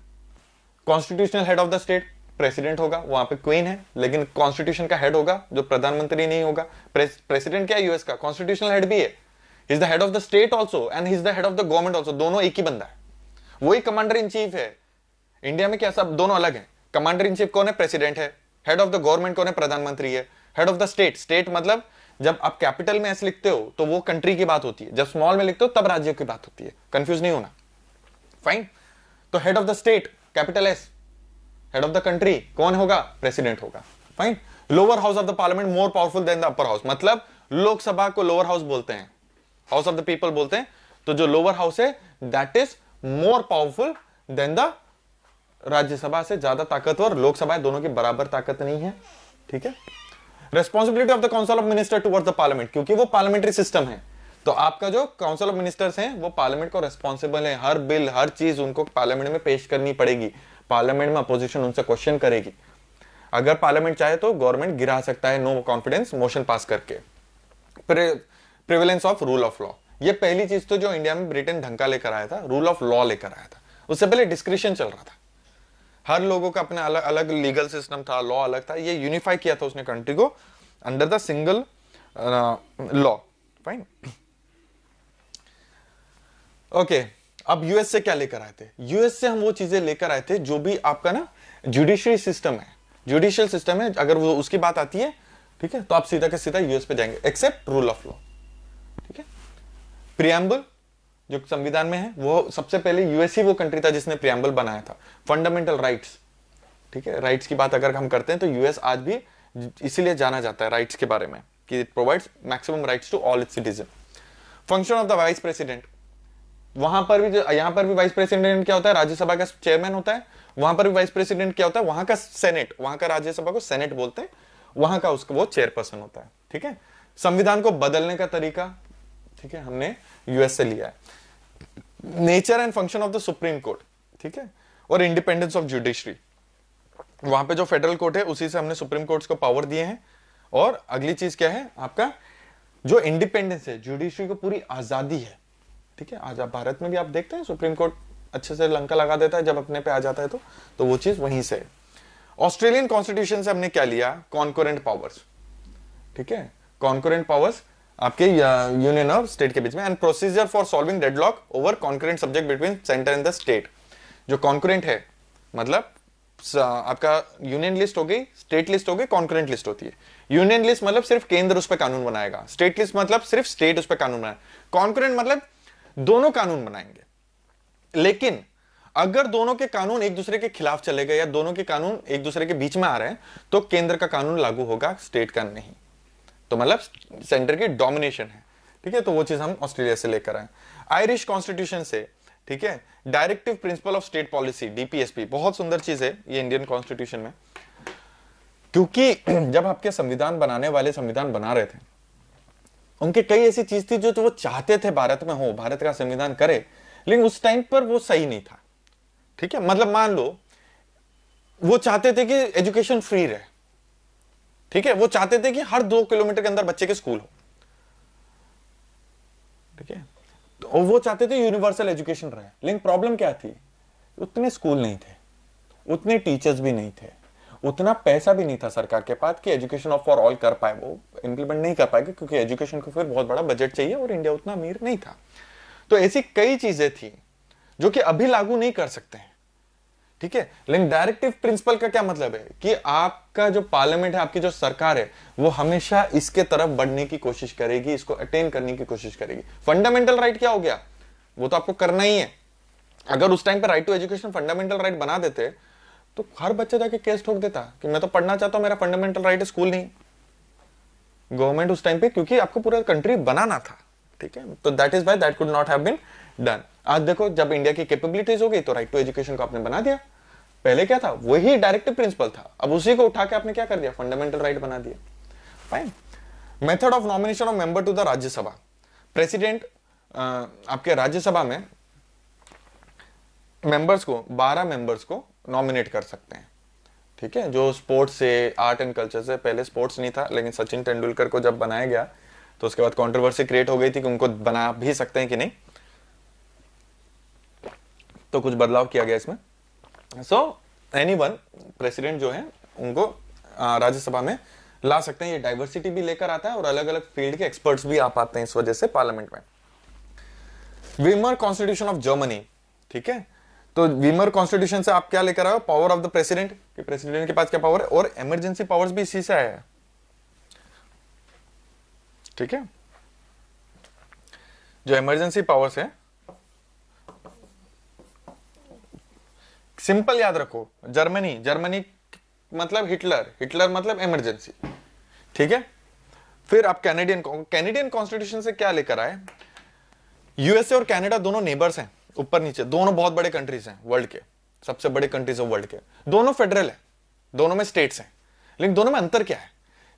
constitutional head of the state president होगा, वहाँ पे क्वीन है, लेकिन कॉन्स्टिट्यूशन का हेड होगा, जो प्रधानमंत्री नहीं होगा। प्रेसिडेंट क्या यूएस का? कॉन्स्टिट्यूशनल हेड भी है। Is the head of the state also and is the head of the government also दोनों एक ही बंदा है। वही कमांडर इन चीफ है। इंडिया में क्या सब दोनों अलग है। कमांडर इन चीफ कौन है? प्रेसिडेंट है। हेड ऑफ़ द गवर्नमेंट कौन है? प्रधानमंत्री है। Head of the state state मतलब जब आप कैपिटल में ऐसे लिखते हो तो वो कंट्री की बात होती है। जब स्मॉल में लिखते हो, तब राज्य की बात होती है। कंफ्यूज नहीं होना। फाइन तो head of the state capital as head of the country कौन होगा? प्रेसिडेंट होगा। Fine lower house of the parliament more powerful than the upper house मतलब लोकसभा को लोअर हाउस बोलते हैं। हाउस ऑफ़ द पीपल बोलते हैं। तो जो लोअर हाउस है that is more powerful than the Rajya Sabha से ज़्यादा ताकतवर। लोकसभा दोनों की बराबर ताकत नहीं है। ठीक है? Responsibility of the council of minister toward the parliament क्योंकि वो पार्लियामेंट्री सिस्टम है। तो आपका जो काउंसिल ऑफ़ मिनिस्टर्स हैं, वो पार्लियामेंट को रेस्पॉन्सिबल है। हर बिल हर चीज़ उनको पार्लियामेंट में पेश करनी पड़ेगी। पार्लियामेंट में अपोजिशन उनसे क्वेश्चन करेगी। अगर पार्लियामेंट चाहे तो गवर्नमेंट गिरा सकता है नो कॉन्फिडेंस, मोशन पास करके। Prevalence of rule of law. ये पहली चीज़ तो जो इंडिया में ब्रिटेन ढंका लेकर आया था, रूल ऑफ़ लॉ लेकर आया था। उससे पहले डिस्क्रिप्शन चल रहा था। हर लोगों का अपना अलग अलग लीगल सिस्टम था, लॉ अलग था, ये यूनिफाई किया था उसने कंट्री को under the single law. Fine okay अब यूएस से क्या लेकर आए थे? यूएस से हम वो चीज़ें लेकर आए थे जो भी आपका ना जुडिशियरी सिस्टम है। जुडिशियल सिस्टम है, अगर वो उसकी बात आती है, ठीक है तो आप सीधा के सीधा यूएस पे जाएँगे। एक्सेप्ट रूल ऑफ़ लॉ ठीक है? प्रियम्बल जो संविधान में है, वो सबसे पहले यूएस ही वो कंट्री था जिसने प्रियम्बल बनाया था। फंडामेंटल राइट्स ठीक है? राइट्स की बात अगर हम करते हैं तो यूएस आज भी इसीलिए जाना जाता है राइट्स के बारे में, कि it provides maximum rights to all its citizen function of the vice president वहाँ पर भी यहाँ पर भी वाइस प्रेसिडेंट क्या होता है? राज्यसभा का चेयरमैन होता है। वहाँ पर भी वाइस प्रेसिडेंट क्या होता है? वहाँ का सेनेट वहाँ का राज्यसभा को सेनेट बोलते हैं। वहाँ का उसका, वो चेयरपर्सन होता है। ठीक है? संविधान को बदलने का तरीका, ठीक है, हमने यूएस से लिया है। Nature and function of the supreme court ठीक है? और इंडिपेंडेंस ऑफ़ जुडिशरी वहाँ पे जो फेडरल कोर्ट है, उसी से हमने सुप्रीम कोर्ट को पावर दिए हैं। और अगली चीज़ क्या है? आपका जो इंडिपेंडेंस है जुडिशरी को पूरी आज़ादी है। ठीक है? आज आप भारत में भी आप देखते हैं, सुप्रीम कोर्ट अच्छे से लंका लगा देता है, जब अपने पे आ जाता है तो। तो वो चीज़ वहीं से। ऑस्ट्रेलियन कॉन्स्टिट्यूशन से हमने क्या लिया? कॉन्कोरेंट पावर्स ठीक है? कॉन्कोरेंट पावर्स आपके यूनियन ऑफ़ स्टेट के बीच में। And procedure for solving deadlock over concurrent subject between centre and the state जो कॉन्करेंट है मतलब आपका यूनियन लिस्ट हो गई स्टेट लिस्ट हो गई कॉन्करेंट लिस्ट होती है। यूनियन लिस्ट मतलब सिर्फ़ केंद्र उस पर कानून बनाएगा। स्टेट लिस्ट मतलब सिर्फ़ स्टेट उस पर कानून बनाएगा। कॉन्करेंट मतलब दोनों कानून बनाएँगे। लेकिन अगर दोनों के कानून एक दूसरे के खिलाफ चले गए या दोनों के कानून एक दूसरे के बीच में आ रहे हैं तो केंद्र का कानून लागू होगा, स्टेट का नहीं। तो मतलब सेंटर की डोमिनेशन है। ठीक है? तो वो चीज़ हम ऑस्ट्रेलिया से लेकर आए। आयरिश कॉन्स्टिट्यूशन से, ठीक है? Directive principle of state policy DPSP बहुत सुंदर चीज़ है ये इंडियन कॉन्स्टिट्यूशन में। क्योंकि जब आपके संविधान बनाने वाले संविधान बना रहे थे उनके कई ऐसी चीज़ थी जो, जो वो चाहते थे भारत में हो भारत का संविधान करे लेकिन उस टाइम पर वो सही नहीं था। ठीक है? मतलब मान लो वो चाहते थे कि एजुकेशन फ्री रहे। ठीक है? वो चाहते थे कि हर दो किलोमीटर के अंदर बच्चे के स्कूल हो। ठीक है? तो वो चाहते थे यूनिवर्सल एजुकेशन रहे। लेकिन प्रॉब्लम क्या थी? उतने स्कूल नहीं थे। उतने टीचर्स भी नहीं थे। उतना पैसा भी नहीं था सरकार के पास कि एजुकेशन ऑफ़ फॉर ऑल कर पाए। वो इंप्लीमेंट नहीं कर पाएगा क्योंकि एजुकेशन को फिर बहुत बड़ा बजट चाहिए और इंडिया उतना अमीर नहीं था। तो ऐसी कई चीज़ें थी जो कि अभी लागू नहीं कर सकते हैं। ठीक है? लेकिन डायरेक्टिव प्रिंसिपल का क्या मतलब है? कि आपका जो पार्लियामेंट है, आपकी जो सरकार है, वो हमेशा इसके तरफ़ बढ़ने की कोशिश करेगी, इसको अटेन करने की कोशिश करेगी। फंडामेंटल राइट क्या हो गया? वो तो आपको करना ही है। अगर उस टाइम पर right to education fundamental right बना देते तो हर बच्चा जाके केस ठोक देता कि मैं तो पढ़ना चाहता हूँ, मेरा फंडामेंटल राइट स्कूल नहीं। गवर्नमेंट उस टाइम पे, क्योंकि आपको पूरा कंट्री बनाना था, ठीक है? तो that is that could not have been done आज देखो, जब इंडिया की कैपेबिलिटीज हो गई तो राइट टू एजुकेशन को आपने बना दिया। पहले क्या था? वही डायरेक्टिव प्रिंसिपल था। अब उसी को उठा के आपने क्या कर दिया? फंडामेंटल राइट बना दिया। Fine method of nomination of member to the Rajya Sabha president आपके राज्यसभा में मेंबर्स को 12 मेंबर्स को नॉमिनेट कर सकते हैं। ठीक है? जो स्पोर्ट्स से आर्ट एंड कल्चर से पहले स्पोर्ट्स नहीं था, लेकिन सचिन तेंदुलकर को जब बनाया गया तो उसके बाद कंट्रोवर्सी क्रिएट हो गई थी कि उनको बना भी सकते हैं कि नहीं। तो कुछ बदलाव किया गया इसमें। सो एनी वन प्रेसिडेंट जो है, उनको राज्यसभा में ला सकते हैं। ये डाइवर्सिटी भी लेकर आता है और अलग अलग फ़ील्ड के एक्सपर्ट्स भी आ पाते हैं इस वजह से पार्लियामेंट में। विमर कॉन्स्टिट्यूशन ऑफ़ जर्मनी ठीक है? तो विमर कॉन्स्टिट्यूशन से आप क्या लेकर आए हो? पावर ऑफ़ द प्रेसिडेंट कि प्रेसिडेंट के पास क्या पावर है? और इमरजेंसी पावर्स भी इसी से आया है। ठीक है? जो इमरजेंसी पावर्स है सिंपल याद रखो जर्मनी जर्मनी मतलब हिटलर हिटलर मतलब इमरजेंसी ठीक है? फिर आप कैनेडियन कैनेडियन कॉन्स्टिट्यूशन से क्या लेकर आए? यूएसए और कनाडा दोनों नेबर्स हैं। ऊपर नीचे, दोनों बहुत बड़े कंट्रीज़ हैं वर्ल्ड के, सबसे बड़े कंट्रीज़ ऑफ़ वर्ल्ड के। दोनों फेडरल है, दोनों में स्टेट्स हैं, लेकिन दोनों में अंतर क्या है?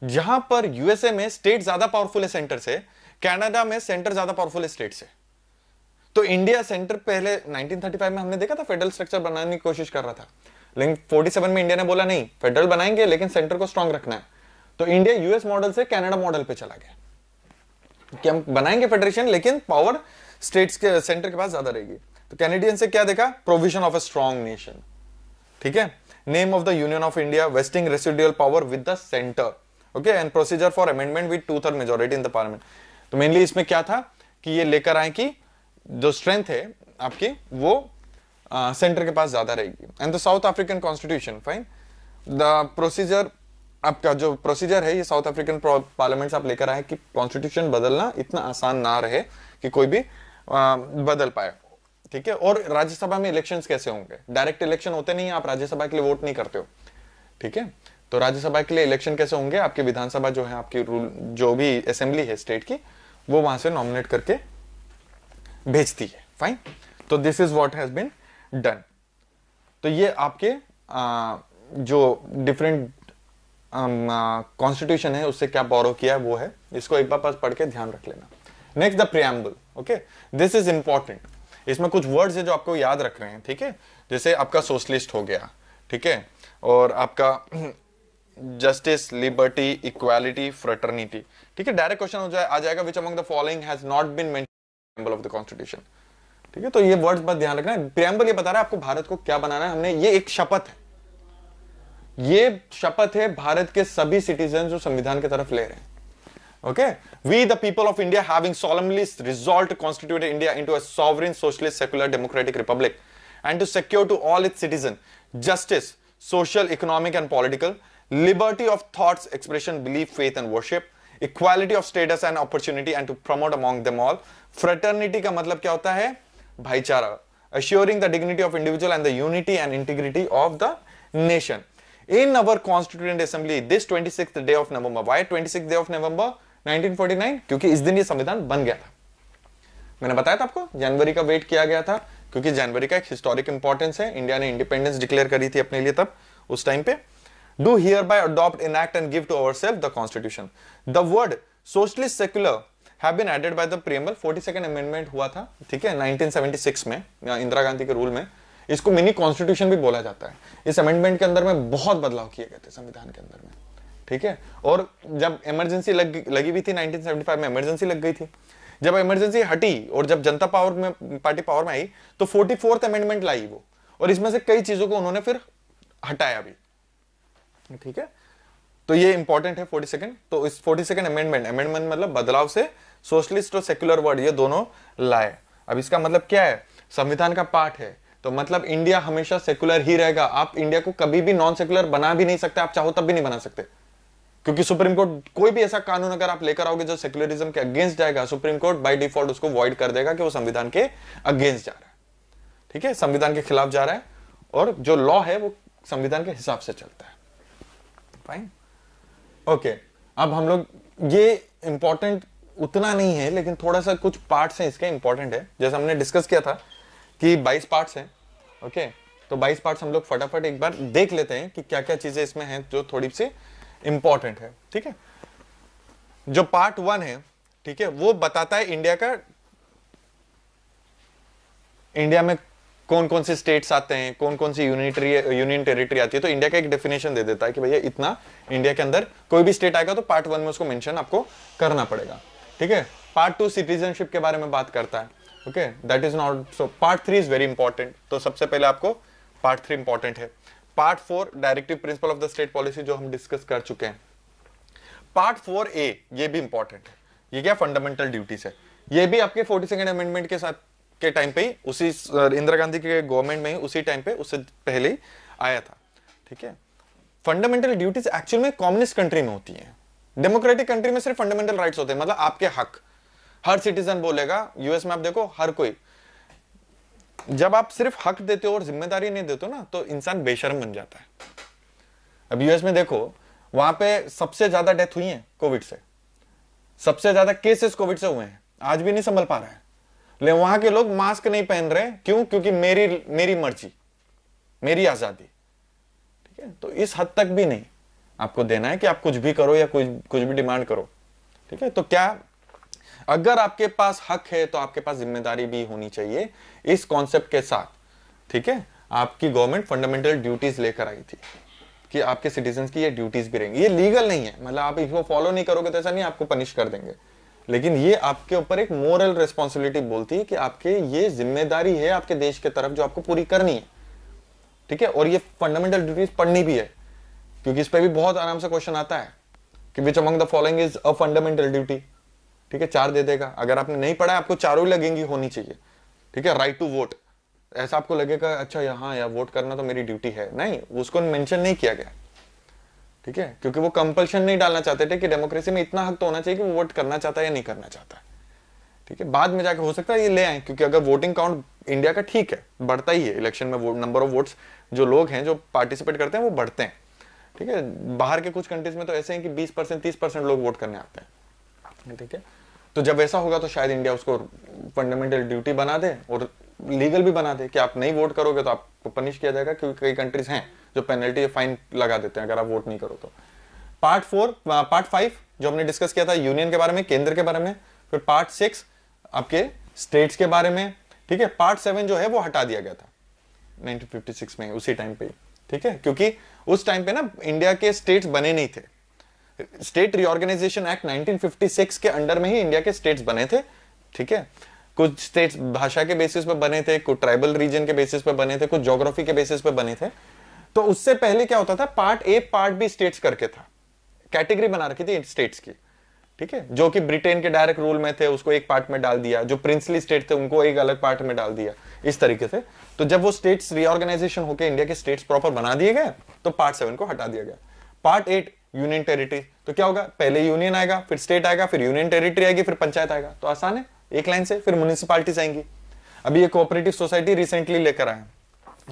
जहाँ पर यूएसए में स्टेट ज़्यादा पावरफुल है सेंटर से कनाडा में सेंटर ज़्यादा पावरफुल है स्टेट से। तो इंडिया सेंटर पहले 1935 में हमने देखा था फेडरल स्ट्रक्चर बनाने की कोशिश कर रहा था। लेकिन 47 में इंडिया ने बोला नहीं फेडरल बनाएँगे, लेकिन सेंटर को स्ट्रांग रखना है। तो इंडिया यूएस मॉडल से कनाडा मॉडल पे चला गया। कि हम बनाएँगे फेडरेशन लेकिन पावर स्टेट्स के सेंटर के पास ज़्यादा रहेगी। तो कैनेडियन से क्या देखा? Provision of a strong nation ठीक है? Name of the union of India vesting residual power with the centre okay and procedure for amendment with two third majority in the parliament तो मेनली इसमें क्या था? कि ये लेकर आए कि जो स्ट्रेंथ है आपकी वो सेंटर uh, के पास ज़्यादा रहेगी। And the South African constitution fine the procedure आपका जो प्रोसीजर है ये साउथ अफ्रीकन पार्लियामेंट आप लेकर आए कि कॉन्स्टिट्यूशन बदलना इतना आसान ना रहे कि कोई भी बदल पाए। ठीक है? और राज्यसभा में इलेक्शन कैसे होंगे? डायरेक्ट इलेक्शन होते नहीं आप राज्यसभा के लिए वोट नहीं करते हो। ठीक है? तो राज्यसभा के लिए इलेक्शन कैसे होंगे? आपकी विधानसभा जो है आपकी रूल जो भी असेंबली है स्टेट की वो वहाँ से नॉमिनेट करके भेजती है। फाइन तो this is what has been done तो ये आपके आ, जो डिफरेंट कॉन्स्टिट्यूशन है उससे क्या बोरो किया है वो है। इसको एक बार पास पढ़ के ध्यान रख लेना। Next the preamble okay this is important इसमें कुछ वर्ड्स है जो आपको याद रख रहे हैं, ठीक है? जैसे आपका सोशलिस्ट हो गया, ठीक है? और आपका जस्टिस लिबर्टी इक्वालिटी फ्रेटर्निटी ठीक है? डायरेक्ट क्वेश्चन हो जाए, आ जाएगा which among the following has not been of the constitution ठीक है? तो ये वर्ड्स बस ध्यान रखना है। प्रियम्बल ये बता रहा है आपको भारत को क्या बनाना है। हमने ये एक शपथ है। ये शपथ है भारत के सभी सिटीजन जो संविधान की तरफ़ ले रहे हैं। okay we the people of india having solemnly resolved to constitute india into a sovereign socialist secular democratic republic and to secure to all its citizens justice social economic and political liberty of thoughts expression belief faith and worship equality of status and opportunity and to promote among them all fraternity का मतलब क्या होता है भाईचारा assuring the dignity of individual and the unity and integrity of the nation in our constituent assembly this 26th day of november why 26th day of november 1949 क्योंकि इस दिन ये संविधान बन गया था। मैंने बताया था आपको, जनवरी का वेट किया गया था, क्योंकि जनवरी का एक हिस्टोरिक इंपॉर्टेंस है। इंडिया ने इंडिपेंडेंस डिक्लेयर करी थी अपने लिए तब, उस टाइम पे। Do hereby adopt enact and give to ourselves the constitution the word socialist secular have been added by the preamble 42nd amendment हुआ था, ठीक है 1976 में इंदिरा गांधी के रूल में। इसको मिनी कॉन्स्टिट्यूशन भी बोला जाता है। इस अमेंडमेंट के अंदर में बहुत बदलाव किए गए थे संविधान के अंदर में। ठीक है? और जब इमरजेंसी लग, लगी हुई थी 1975 में इमरजेंसी लग गई थी। जब इमरजेंसी हटी और जब जनता पावर में पार्टी पावर में आई तो फोर्टी अमेंडमेंट लाई वो। और इसमें से कई चीज़ों को उन्होंने फिर हटाया भी। ठीक है? तो ये इंपॉर्टेंट है फोर्टी सेकेंड तो इस फोर्टी सेकेंड अमेंडमेंट अमेंडमेंट मतलब बदलाव से सोशलिस्ट और सेक्युलर वर्ड ये दोनों लाए। अब इसका मतलब क्या है? संविधान का पार्ट है। तो मतलब इंडिया हमेशा सेक्युलर ही रहेगा। आप इंडिया को कभी भी नॉन सेक्युलर बना भी नहीं सकते। आप चाहो तब भी नहीं बना सकते। क्योंकि सुप्रीम कोर्ट कोई भी ऐसा कानून अगर आप लेकर आओगे जो सेक्युलरिज्म के अगेंस्ट जाएगा, सुप्रीम कोर्ट बाय डिफ़ॉल्ट उसको वॉइड कर देगा कि वो संविधान के अगेंस्ट जा रहा है। ठीक है? संविधान के खिलाफ जा रहा है और जो लॉ है वो संविधान के हिसाब से चलता है। फाइन ओके अब हम लोग, ये इंपॉर्टेंट उतना नहीं है, लेकिन थोड़ा सा कुछ पार्ट्स हैं इसके इंपॉर्टेंट है। जैसे हमने डिस्कस किया था कि 22 पार्ट्स हैं। ओके तो 22 पार्ट्स हम लोग फटाफट एक बार देख लेते हैं कि क्या क्या चीज़ें इसमें हैं जो थोड़ी सी इंपॉर्टेंट है, ठीक है? जो पार्ट वन है, ठीक है, वो बताता है इंडिया का इंडिया में कौन कौन से स्टेट्स आते हैं कौन कौन सी यूनिटरी यूनियन टेरिटरी आती है तो इंडिया का एक डेफिनेशन दे देता है कि भैया इतना इंडिया के अंदर कोई भी स्टेट आएगा तो पार्ट वन में उसको मेंशन आपको करना पड़ेगा, ठीक है? पार्ट टू सिटीजनशिप के बारे में बात करता है okay that is not so part three is very important तो सबसे पहले आपको पार्ट थ्री इंपॉर्टेंट है। Part four directive principle of the state policy जो हम डिस्कस कर चुके हैं। पार्ट फोर ए, ये भी इंपॉर्टेंट है। ये क्या फंडामेंटल ड्यूटीज़ है? ये भी आपके फोर्टी सेकेंड अमेंडमेंट के साथ, के टाइम पे ही, उसी, इंदिरा गांधी के गवर्नमेंट में ही, उसी टाइम पे, उससे पहले ही आया था। ठीक है? फंडामेंटल ड्यूटीज़ एक्चुअल में कम्युनिस्ट कंट्री में होती है। डेमोक्रेटिक कंट्री में सिर्फ़ फंडामेंटल राइट्स होते हैं मतलब आपके हक। हर सिटीजन बोलेगा यूएस में आप देखो, हर कोई। जब आप सिर्फ़ हक देते हो और ज़िम्मेदारी नहीं देते हो ना तो इंसान बेशरम बन जाता है। अब यूएस में देखो, वहाँ पे सबसे ज़्यादा डेथ हुई है कोविड से। सबसे ज़्यादा केसेस कोविड से हुए हैं। आज भी नहीं संभल पा रहे हैं। लेकिन वहाँ के लोग मास्क नहीं पहन रहे क्यों? क्योंकि मेरी मेरी मर्ज़ी, मेरी आज़ादी। ठीक है? तो इस हद तक भी नहीं। आपको देना है कि आप कुछ भी करो या कुछ कुछ भी डिमांड करो। ठीक है? तो क्या अगर आपके पास हक है तो आपके पास ज़िम्मेदारी भी होनी चाहिए इस कॉन्सेप्ट के साथ, ठीक है? आपकी गवर्नमेंट फंडामेंटल ड्यूटीज़ लेकर आई थी कि आपके सिटीजन की ये ड्यूटीज़ भी रहेंगी। ये लीगल नहीं है। मतलब आप इसको फॉलो नहीं करोगे तो ऐसा नहीं आपको पनिश कर देंगे। लेकिन ये आपके ऊपर एक मोरल रिस्पॉन्सिबिलिटी बोलती है कि आपके ये ज़िम्मेदारी है आपके देश के तरफ़ जो आपको पूरी करनी है, ठीक है? और ये फंडामेंटल ड्यूटीज़ पढ़नी भी है, क्योंकि इस पर भी बहुत आराम से क्वेश्चन आता है कि which among the following is a fundamental duty ठीक है, चार दे देगा। अगर आपने नहीं पढ़ा आपको चारों ही लगेंगी, होनी चाहिए। ठीक है राइट टू वोट ऐसा आपको लगेगा अच्छा यहाँ या वोट करना तो मेरी ड्यूटी है। नहीं, उसको मेंशन नहीं किया गया। ठीक है, क्योंकि वो कंपल्शन नहीं डालना चाहते थे कि डेमोक्रेसी में इतना हक तो होना चाहिए कि वो वोट करना चाहता है या नहीं करना चाहता है। ठीक है, बाद में जाकर हो सकता है ये ले आए, क्योंकि अगर वोटिंग काउंट इंडिया का ठीक है, बढ़ता ही है। इलेक्शन में नंबर ऑफ़ वोट्स जो लोग हैं, जो पार्टिसिपेट करते हैं, वो बढ़ते हैं। ठीक है, बाहर के कुछ कंट्रीज़ में तो ऐसे हैं कि 20 परसेंट, तीस परसेंट लोग वोट करने आते हैं। ठीक है तो जब ऐसा होगा तो शायद इंडिया उसको फंडामेंटल ड्यूटी बना दे और लीगल भी बना दे कि आप नहीं वोट करोगे तो आपको पनिश किया जाएगा क्योंकि कई कंट्रीज़ हैं जो पेनल्टी फाइन लगा देते हैं अगर आप वोट नहीं करो तो। पार्ट फोर पार्ट फाइव जो हमने डिस्कस किया था यूनियन के बारे में, केंद्र के बारे में, फिर पार्ट सिक्स आपके स्टेट्स के बारे में, ठीक है? पार्ट सेवन जो है वो हटा दिया गया था 1956 में, उसी टाइम पे ठीक है? क्योंकि उस टाइम पे ना इंडिया के स्टेट्स बने नहीं थे। स्टेट रिओर्गेनाइजेशन एक्ट 1956 के अंडर में ही इंडिया के स्टेट्स बने थे, ठीक है? कुछ स्टेट्स भाषा के बेसिस पे बने थे, कुछ ट्राइबल रीजन के बेसिस पे बने थे, कुछ ज्योग्राफी के बेसिस पे बने थे। तो उससे पहले क्या होता था part A part B states करके था। कैटेगरी बना रखी थी स्टेट्स की, ठीक है? जो कि ब्रिटेन के डायरेक्ट रूल में थे, उसको एक पार्ट में डाल दिया। जो प्रिंसली स्टेट थे, उनको एक अलग पार्ट में डाल दिया। इस तरीके से। तो जब वो स्टेट्स रिओर्गेनाइजेशन होकर इंडिया के स्टेट्स प्रॉपर बना दिए गए तो पार्ट सेवन को हटा दिया गया। Part eight union territory. तो क्या होगा? पहले यूनियन आएगा, फिर स्टेट आएगा, फिर यूनियन टेरिटरी आएगी, फिर पंचायत आएगा। तो आसान है, एक लाइन से फिर म्यूनिसिपालिटीज आएँगी। अभी ये कोऑपरेटिव सोसाइटी रिसेंटली लेकर आए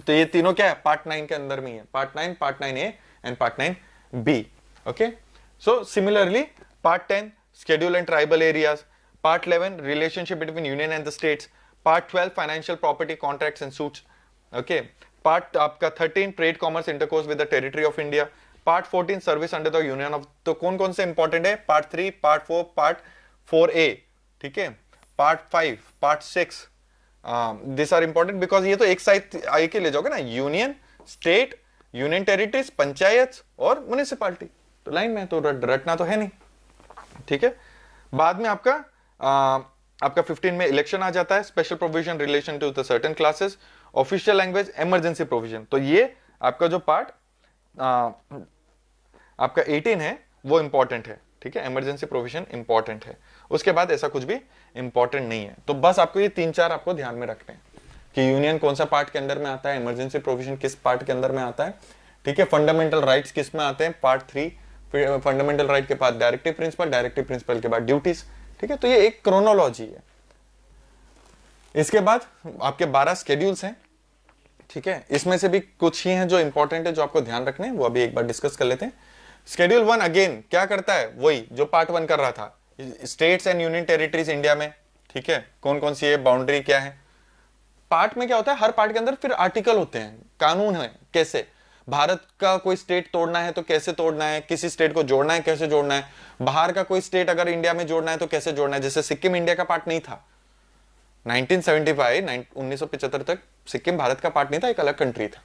तो ये तीनों क्या है? पार्ट नाइन के अंदर में है part nine part nine A and part nine B okay so similarly part ten schedule and tribal areas. Part 11 relationship between union and the states. Part 12 financial property contracts and suits, okay? Part आपका 13 trade commerce intercourse with the territory of india. Part 14 service under the union of तो कौन कौन से important है? Part three part four part four A ठीक है? Part five part six this are important because ये तो एक साइड आगे के ले जाओगे ना union state union territories panchayat और म्यूनिसिपालिटी तो लाइन में तो रटना तो है नहीं ठीक है? बाद में आपका आ, आपका 15 में इलेक्शन आ जाता है special provision relation to the certain classes official language emergency provision तो ये आपका जो पार्ट आपका 18 है, वो इंपॉर्टेंट है, ठीक है? इमरजेंसी प्रोविज़न इंपॉर्टेंट है। उसके बाद ऐसा कुछ भी इंपॉर्टेंट नहीं है। तो बस आपको ये तीन चार आपको ध्यान में रखने हैं कि यूनियन कौन सा पार्ट के अंदर में आता है इमरजेंसी प्रोविज़न किस पार्ट के अंदर में आता है, ठीक है? फंडामेंटल राइट्स किसमें आते हैं? पार्ट थ्री फंडामेंटल राइट के बाद डायरेक्टिव प्रिंसिपल डायरेक्टिव प्रिंसिपल के बाद ड्यूटीज़ ठीक है? तो ये एक क्रोनोलॉजी है। इसके बाद आपके 12 स्केड्यूल्स हैं। ठीक है? इसमें से भी कुछ ही हैं जो इंपॉर्टेंट है जो आपको ध्यान रखने वो अभी एक बार डिस्कस कर लेते हैं। स्केड्यूल वन अगेन क्या करता है? वही, जो पार्ट वन कर रहा था। States and union territories India में, ठीक है? कौन कौन सी है? बाउंड्री क्या है? पार्ट में क्या होता है? हर पार्ट के अंदर फिर आर्टिकल होते हैं। कानून है, कैसे? भारत का कोई स्टेट तोड़ना है तो कैसे तोड़ना है? किसी स्टेट को जोड़ना है, कैसे जोड़ना है? बाहर का कोई स्टेट अगर इंडिया में जोड़ना है तो कैसे जोड़ना है? जैसे सिक्किम इंडिया का पार्ट नहीं था। 1975 1975 तक सिक्किम भारत का पार्ट नहीं था, एक अलग कंट्री था,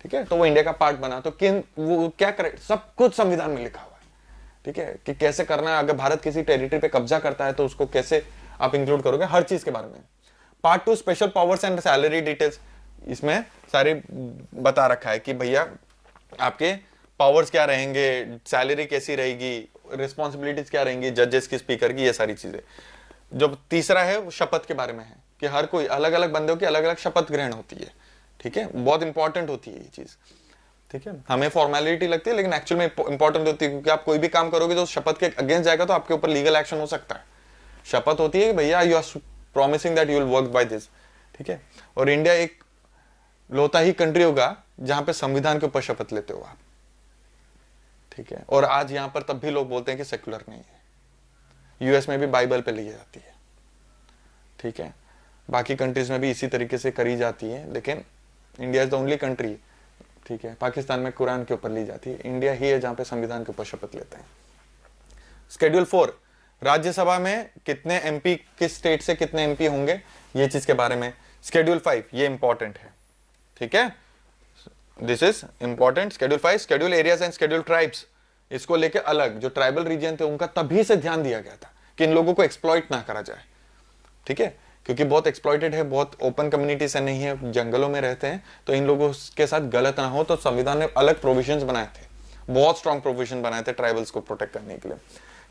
ठीक है? तो वो इंडिया का पार्ट बना। तो किन वो क्या करे सब कुछ संविधान में लिखा हुआ है, ठीक है? कि कैसे करना है? अगर भारत किसी टेरिटरी पे कब्जा करता है तो उसको कैसे आप इंक्लूड करोगे? हर चीज़ के बारे में। Part two special powers and salary details इसमें सारे बता रखा है कि भैया, आपके पावर्स क्या रहेंगे? सैलरी कैसी रहेगी? रिस्पॉन्सिबिलिटीज क्या रहेंगी? जजेस की स्पीकर की, ये सारी चीज़ें। जो तीसरा है, वो शपथ के बारे में है कि हर कोई अलग अलग बंदों की अलग अलग शपथ ग्रहण होती है, ठीक है? बहुत इंपॉर्टेंट होती है ये चीज़, ठीक है? हमें फॉर्मेलिटी लगती है, लेकिन एक्चुअल में इंपॉर्टेंट होती है, क्योंकि आप कोई भी काम करोगे तो शपथ के अगेंस्ट जाएगा तो आपके ऊपर लीगल एक्शन हो सकता है। शपथ होती है भैया you are promising that you will work by this ठीक है? और इंडिया एक लोता ही कंट्री होगा, जहाँ पे संविधान के ऊपर शपथ लेते हो आप, ठीक है? और आज यहाँ पर तब भी लोग बोलते हैं कि सेक्युलर नहीं है। यूएस में भी बाइबल पे ली जाती है। ठीक है? बाकी कंट्रीज़ में भी इसी तरीके से करी जाती है, लेकिन India is the only country ठीक है, पाकिस्तान में कुरान के ऊपर ली जाती है। इंडिया ही है जहाँ पे संविधान के ऊपर शपथ लेते हैं। स्केड्यूल फोर राज्यसभा में कितने एमपी किस स्टेट से कितने एमपी होंगे, ये चीज़ के बारे में। स्केड्यूल फाइव ये इंपॉर्टेंट है। ठीक है? This is important schedule five schedule areas and schedule tribes इसको लेके अलग, जो ट्राइबल रीजन थे, उनका तभी से ध्यान दिया गया था कि इन लोगों को एक्सप्लॉइट ना करा जाए। ठीक है? क्योंकि बहुत एक्सप्लॉइटेड है, बहुत ओपन कम्युनिटी से नहीं है, जंगलों में रहते हैं तो इन लोगों के साथ गलत ना हो तो संविधान ने अलग प्रोविजंस बनाए थे। बहुत स्ट्रॉन्ग प्रोविज़न बनाए थे ट्राइबल्स को प्रोटेक्ट करने के लिए।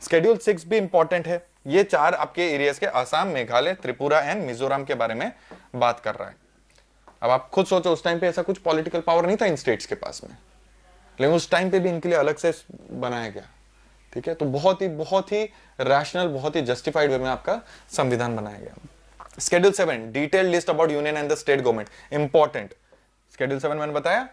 स्केड्यूल सिक्स भी इंपॉर्टेंट है। ये चार आपके एरियाज़ के आसाम मेघालय त्रिपुरा एंड मिजोरम के बारे में बात कर रहा है। अब आप खुद सोचो, उस टाइम पे ऐसा कुछ पॉलिटिकल पावर नहीं था इन स्टेट्स के पास में। लेकिन उस टाइम पे भी इनके लिए अलग से बनाया गया। ठीक है? तो बहुत ही बहुत ही रैशनल बहुत ही जस्टिफाइड वे में आपका संविधान बनाया गया। Schedule seven detail list about union and the state government important schedule seven मैंने बताया,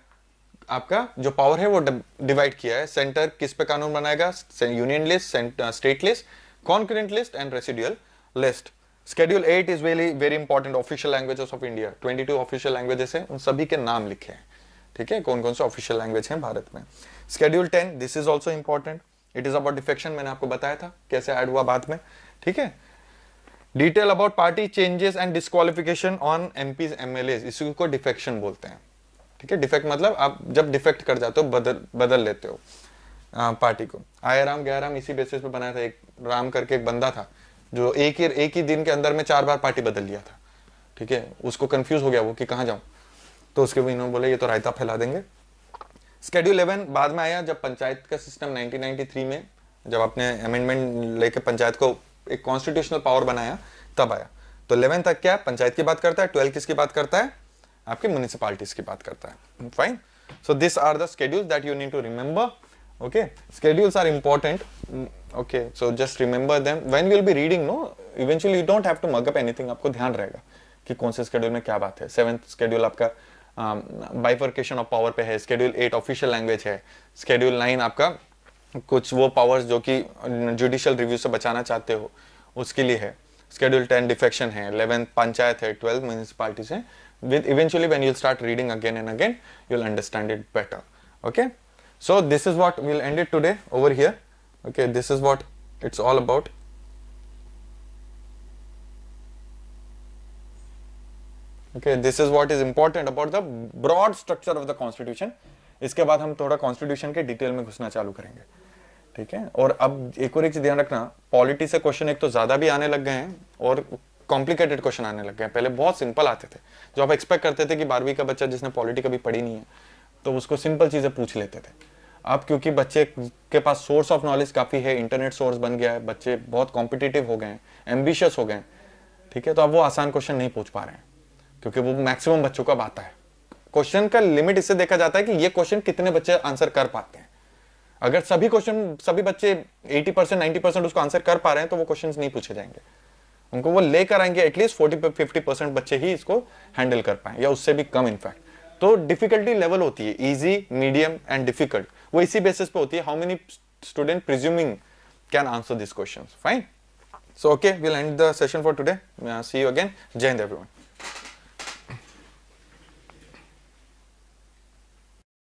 आपका जो पावर है वो डिवाइड किया है। सेंटर किस पे कानून बनाएगा? Union list state list concurrent list and residual list schedule eight is very very important official languages of India 22 official languages हैं, उन सभी के नाम लिखे हैं। ठीक है? कौन कौन से ऑफिशियल लैंग्वेज हैं भारत में? Schedule ten this is also important it is about defection मैंने आपको बताया था कैसे ऐड हुआ बाद में ठीक है? Detail about party changes and disqualification on M P M L इसी को डिफेक्शन बोलते हैं ठीक है? डिफेक्ट मतलब आप जब डिफेक्ट कर जाते हो बदल बदल लेते हो आ, पार्टी को। आया राम गया राम इसी बेसिस पे बनाया था एक राम करके एक बंदा था जो एक ही एक ही दिन के अंदर में चार बार पार्टी बदल लिया था ठीक है? उसको कंफ्यूज हो गया वो कि कहाँ जाऊँ? तो उसके भी इन्होंने बोले ये तो रायता फैला देंगे। स्केड्यूल इलेवन बाद में आया जब पंचायत का सिस्टम 1993 में जब आपने अमेंडमेंट लेके पंचायत को एक कॉन्स्टिट्यूशनल पावर बनाया तब आया। तो इलेवन तक क्या पंचायत की बात करता है ट्वेल्व किसकी बात करता है? आपके म्यूनिसिपालिटीज की बात करता है। Fine so this are the schedule that you need to remember schedules are important. Mm, okay so just remember them. When we'll be reading no eventually you don't have to mug up anything आपको ध्यान रहेगा कि कौन से schedule में क्या बात है। सेवन्थ स्केड्यूल आपका बाइफर्केशन ऑफ़ पावर पे है स्केड्यूल एट ऑफिशियल लैंग्वेज है। स्केड्यूल नाइन आपका कुछ वो पावर्स जो कि जुडिशियल रिव्यू से बचाना चाहते हो, उसके लिए है। स्केड्यूल टेन डिफेक्शन है इलेवेंथ पंचायत है ट्वेल्थ म्यूनसिपालिटीज है with eventually when you'll start reading again and again you'll understand it better okay so this is what we'll end it today over here okay this is what it's all about okay, this is what is important about the broad structure of the constitution. इसके बाद हम थोड़ा constitution के detail में घुसना चालू करेंगे। ठीक है? और अब एक और एक चीज़ ध्यान रखना पॉलिटी से क्वेश्चन एक तो ज़्यादा भी आने लग गए हैं और कॉम्प्लिकेटेड क्वेश्चन आने लग गए पहले बहुत सिंपल आते थे, जो आप एक्सपेक्ट करते थे कि बारहवीं का बच्चा जिसने पॉलिटी कभी पढ़ी नहीं है तो उसको सिंपल चीज़ें पूछ लेते थे। अब क्योंकि बच्चे के पास सोर्स ऑफ़ नॉलेज काफ़ी है इंटरनेट सोर्स बन गया है, बच्चे बहुत कॉम्पिटिटिव हो गए हैं एम्बिशियस हो गए हैं। ठीक है? तो अब वो आसान क्वेश्चन नहीं पूछ पा रहे हैं। क्योंकि वो मैक्सिमम बच्चों का आता है। क्वेश्चन का लिमिट इससे देखा जाता है कि ये क्वेश्चन कितने बच्चे आंसर कर पाते हैं। अगर सभी क्वेश्चन सभी बच्चे 80 परसेंट नाइन्टी परसेंट उसको आंसर कर पा रहे हैं तो वो क्वेश्चन नहीं पूछे जाएँगे। उनको वो लेकर आएँगे एटलीस्ट फोर्टी फिफ्टी परसेंट बच्चे ही इसको हैंडल कर पाए या उससे भी कम इनफैक्ट तो डिफिकल्टी लेवल होती है इजी मीडियम एंड डिफ़िकल्ट वो इसी बेसिस पे होती है how many student presuming can answer this question fine so okay end the session for today. Uh, see you again? Jai hind everyone.